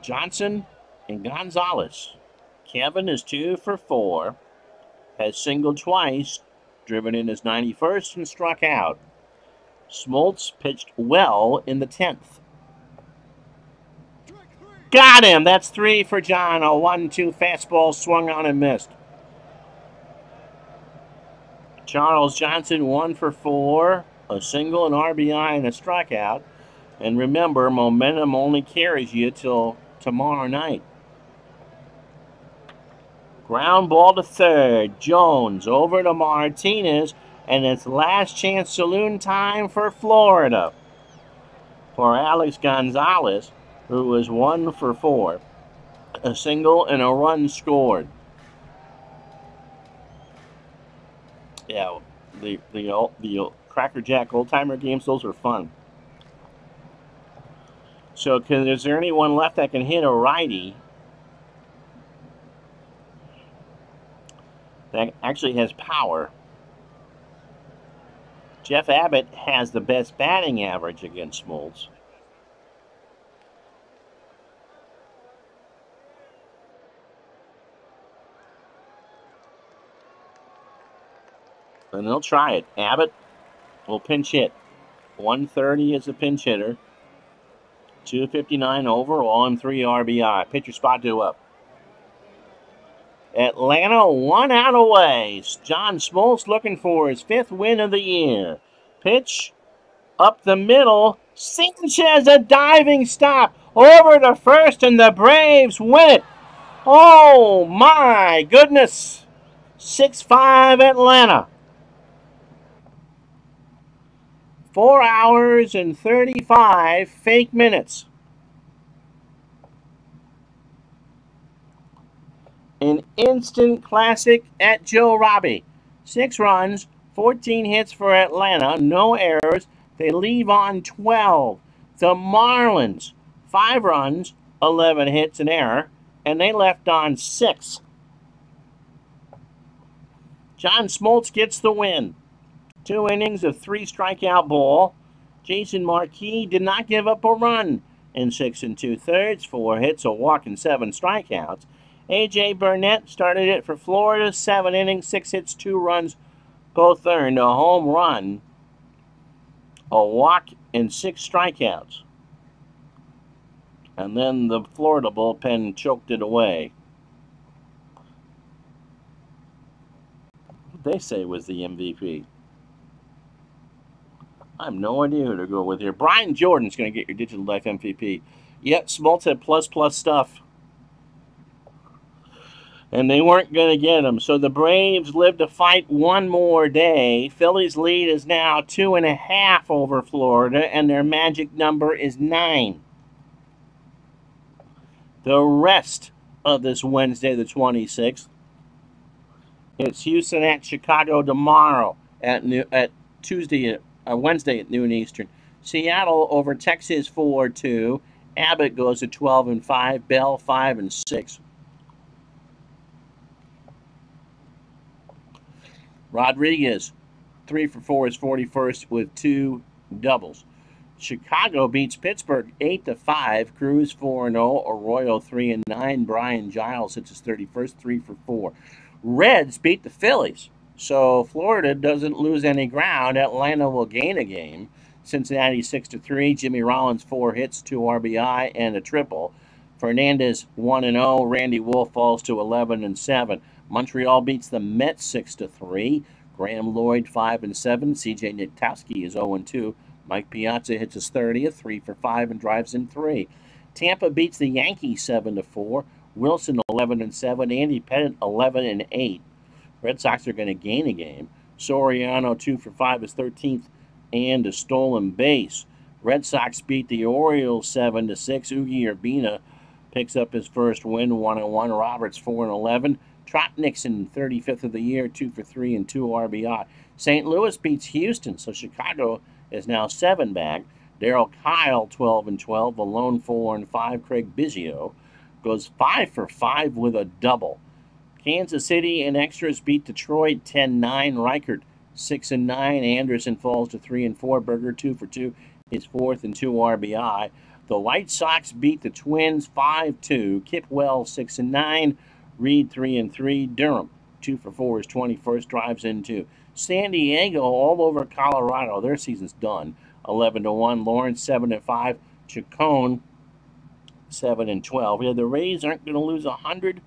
Johnson, and Gonzalez. Kevin is two for four, has singled twice, driven in his 91st, and struck out. Smoltz pitched well in the 10th. Got him! That's three for John. A 1 2 fastball swung on and missed. Charles Johnson, one for four, a single, an RBI, and a strikeout. And remember, momentum only carries you till tomorrow night. Ground ball to third. Jones over to Martinez. And it's last chance saloon time for Florida. For Alex Gonzalez, who was one for four. A single and a run scored. Yeah, the the the Cracker Jack old timer games, those are fun. So, can, is there anyone left that can hit a righty that actually has power? Jeff Abbott has the best batting average against Smoltz. And they'll try it. Abbott will pinch hit. 130 is a pinch hitter. 259 overall and 3 RBI. Pitcher spot due up. Atlanta one out away. John Smoltz looking for his fifth win of the year. Pitch up the middle. Sanchez a diving stop over the first, and the Braves win it. Oh my goodness! 6 5 Atlanta. Four hours and 35 fake minutes. An instant classic at Joe Robbie. Six runs, 14 hits for Atlanta, no errors. They leave on 12. The Marlins, five runs, 11 hits, and error, and they left on six. John Smoltz gets the win. Two innings of three strikeout ball. Jason Marquis did not give up a run in six and two thirds, four hits, a walk, and seven strikeouts. A.J. Burnett started it for Florida, seven innings, six hits, two runs, both earned a home run, a walk, and six strikeouts. And then the Florida bullpen choked it away. They say was the MVP. I have no idea who to go with here. Brian Jordan's going to get your Digital Life MVP. Yep, Smoltz had plus plus stuff. And they weren't going to get him. So the Braves live to fight one more day. Phillies' lead is now two and a half over Florida, and their magic number is nine. The rest of this Wednesday, the 26th, it's Houston at Chicago tomorrow at new, at Tuesday uh, Wednesday at noon Eastern. Seattle over Texas 4 2. Abbott goes to 12 and 5. Bell 5 and 6. Rodriguez 3 for 4 is 41st with two doubles. Chicago beats Pittsburgh 8 to 5. Cruz 4 0. Arroyo 3 and 9. Brian Giles hits his 31st 3 for 4. Reds beat the Phillies so Florida doesn't lose any ground. Atlanta will gain a game. Cincinnati 6 to 3. Jimmy Rollins 4 hits, 2 RBI and a triple. Fernandez 1 and 0. Randy Wolf falls to 11 and 7. Montreal beats the Mets 6 to 3. Graeme Lloyd 5 and 7. CJ Nitkowski is 0 and 2. Mike Piazza hits his 30th, 3 for 5 and drives in 3. Tampa beats the Yankees 7 to 4. Wilson 11 and 7. Andy Pettitte 11 and 8. Red Sox are going to gain a game. Soriano, 2 for 5, is 13th, and a stolen base. Red Sox beat the Orioles 7 to 6. Ugi Urbina picks up his first win, 1 and 1. Roberts, 4 and 11. Trot Nixon, 35th of the year, 2 for 3 and 2 RBI. St. Louis beats Houston, so Chicago is now 7 back. Darryl Kile, 12 and 12, alone 4 and 5. Craig Biggio goes 5 for 5 with a double. Kansas City and extras beat Detroit 10 9. Reichert 6 and 9. Anderson falls to 3 and 4. Burger 2 for 2. His fourth and 2 RBI. The White Sox beat the Twins 5 2. Kip Wells 6 and 9. Reed 3 and 3. Durham 2 for 4. is 21st drives in 2. San Diego all over Colorado. Their season's done. 11 to 1. Lawrence 7 and 5. Chacon 7 and 12. Yeah, the Rays aren't going to lose 100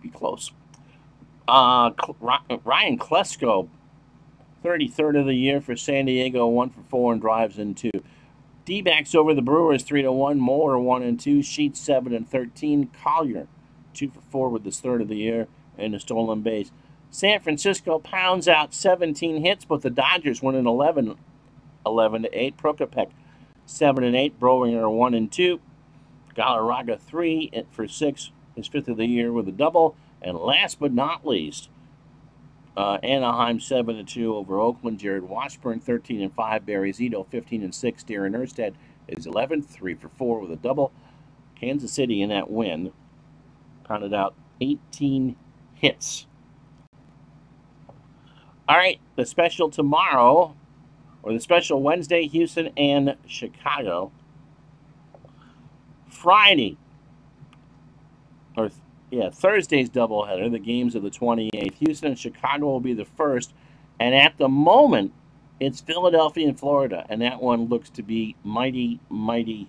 be close. Uh, Ryan Klesko, 33rd of the year for San Diego, 1 for 4 and drives in 2. D backs over the Brewers, 3 to 1. Moore, 1 and 2. Sheets, 7 and 13. Collier, 2 for 4 with his third of the year and a stolen base. San Francisco pounds out 17 hits, but the Dodgers win in 11, 11 to 8. Prokopec, 7 and 8. Browinger, 1 and 2. Galarraga, 3 for 6 his fifth of the year with a double. And last but not least, uh, Anaheim 7 and 2 over Oakland. Jarrod Washburn 13 and 5. Barry Zito 15 and 6. Darin Erstad is 11th, 3 for 4 with a double. Kansas City in that win pounded out 18 hits. All right, the special tomorrow, or the special Wednesday, Houston and Chicago. Friday, or yeah, Thursday's doubleheader, the games of the 28th. Houston and Chicago will be the first. And at the moment, it's Philadelphia and Florida. And that one looks to be mighty, mighty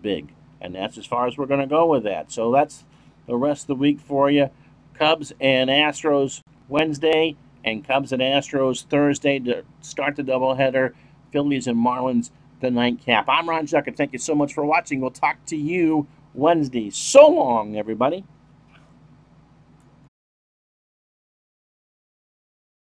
big. And that's as far as we're going to go with that. So that's the rest of the week for you. Cubs and Astros Wednesday, and Cubs and Astros Thursday to start the doubleheader. Phillies and Marlins the nightcap. I'm Ron Zucker. Thank you so much for watching. We'll talk to you Wednesday. So long, everybody.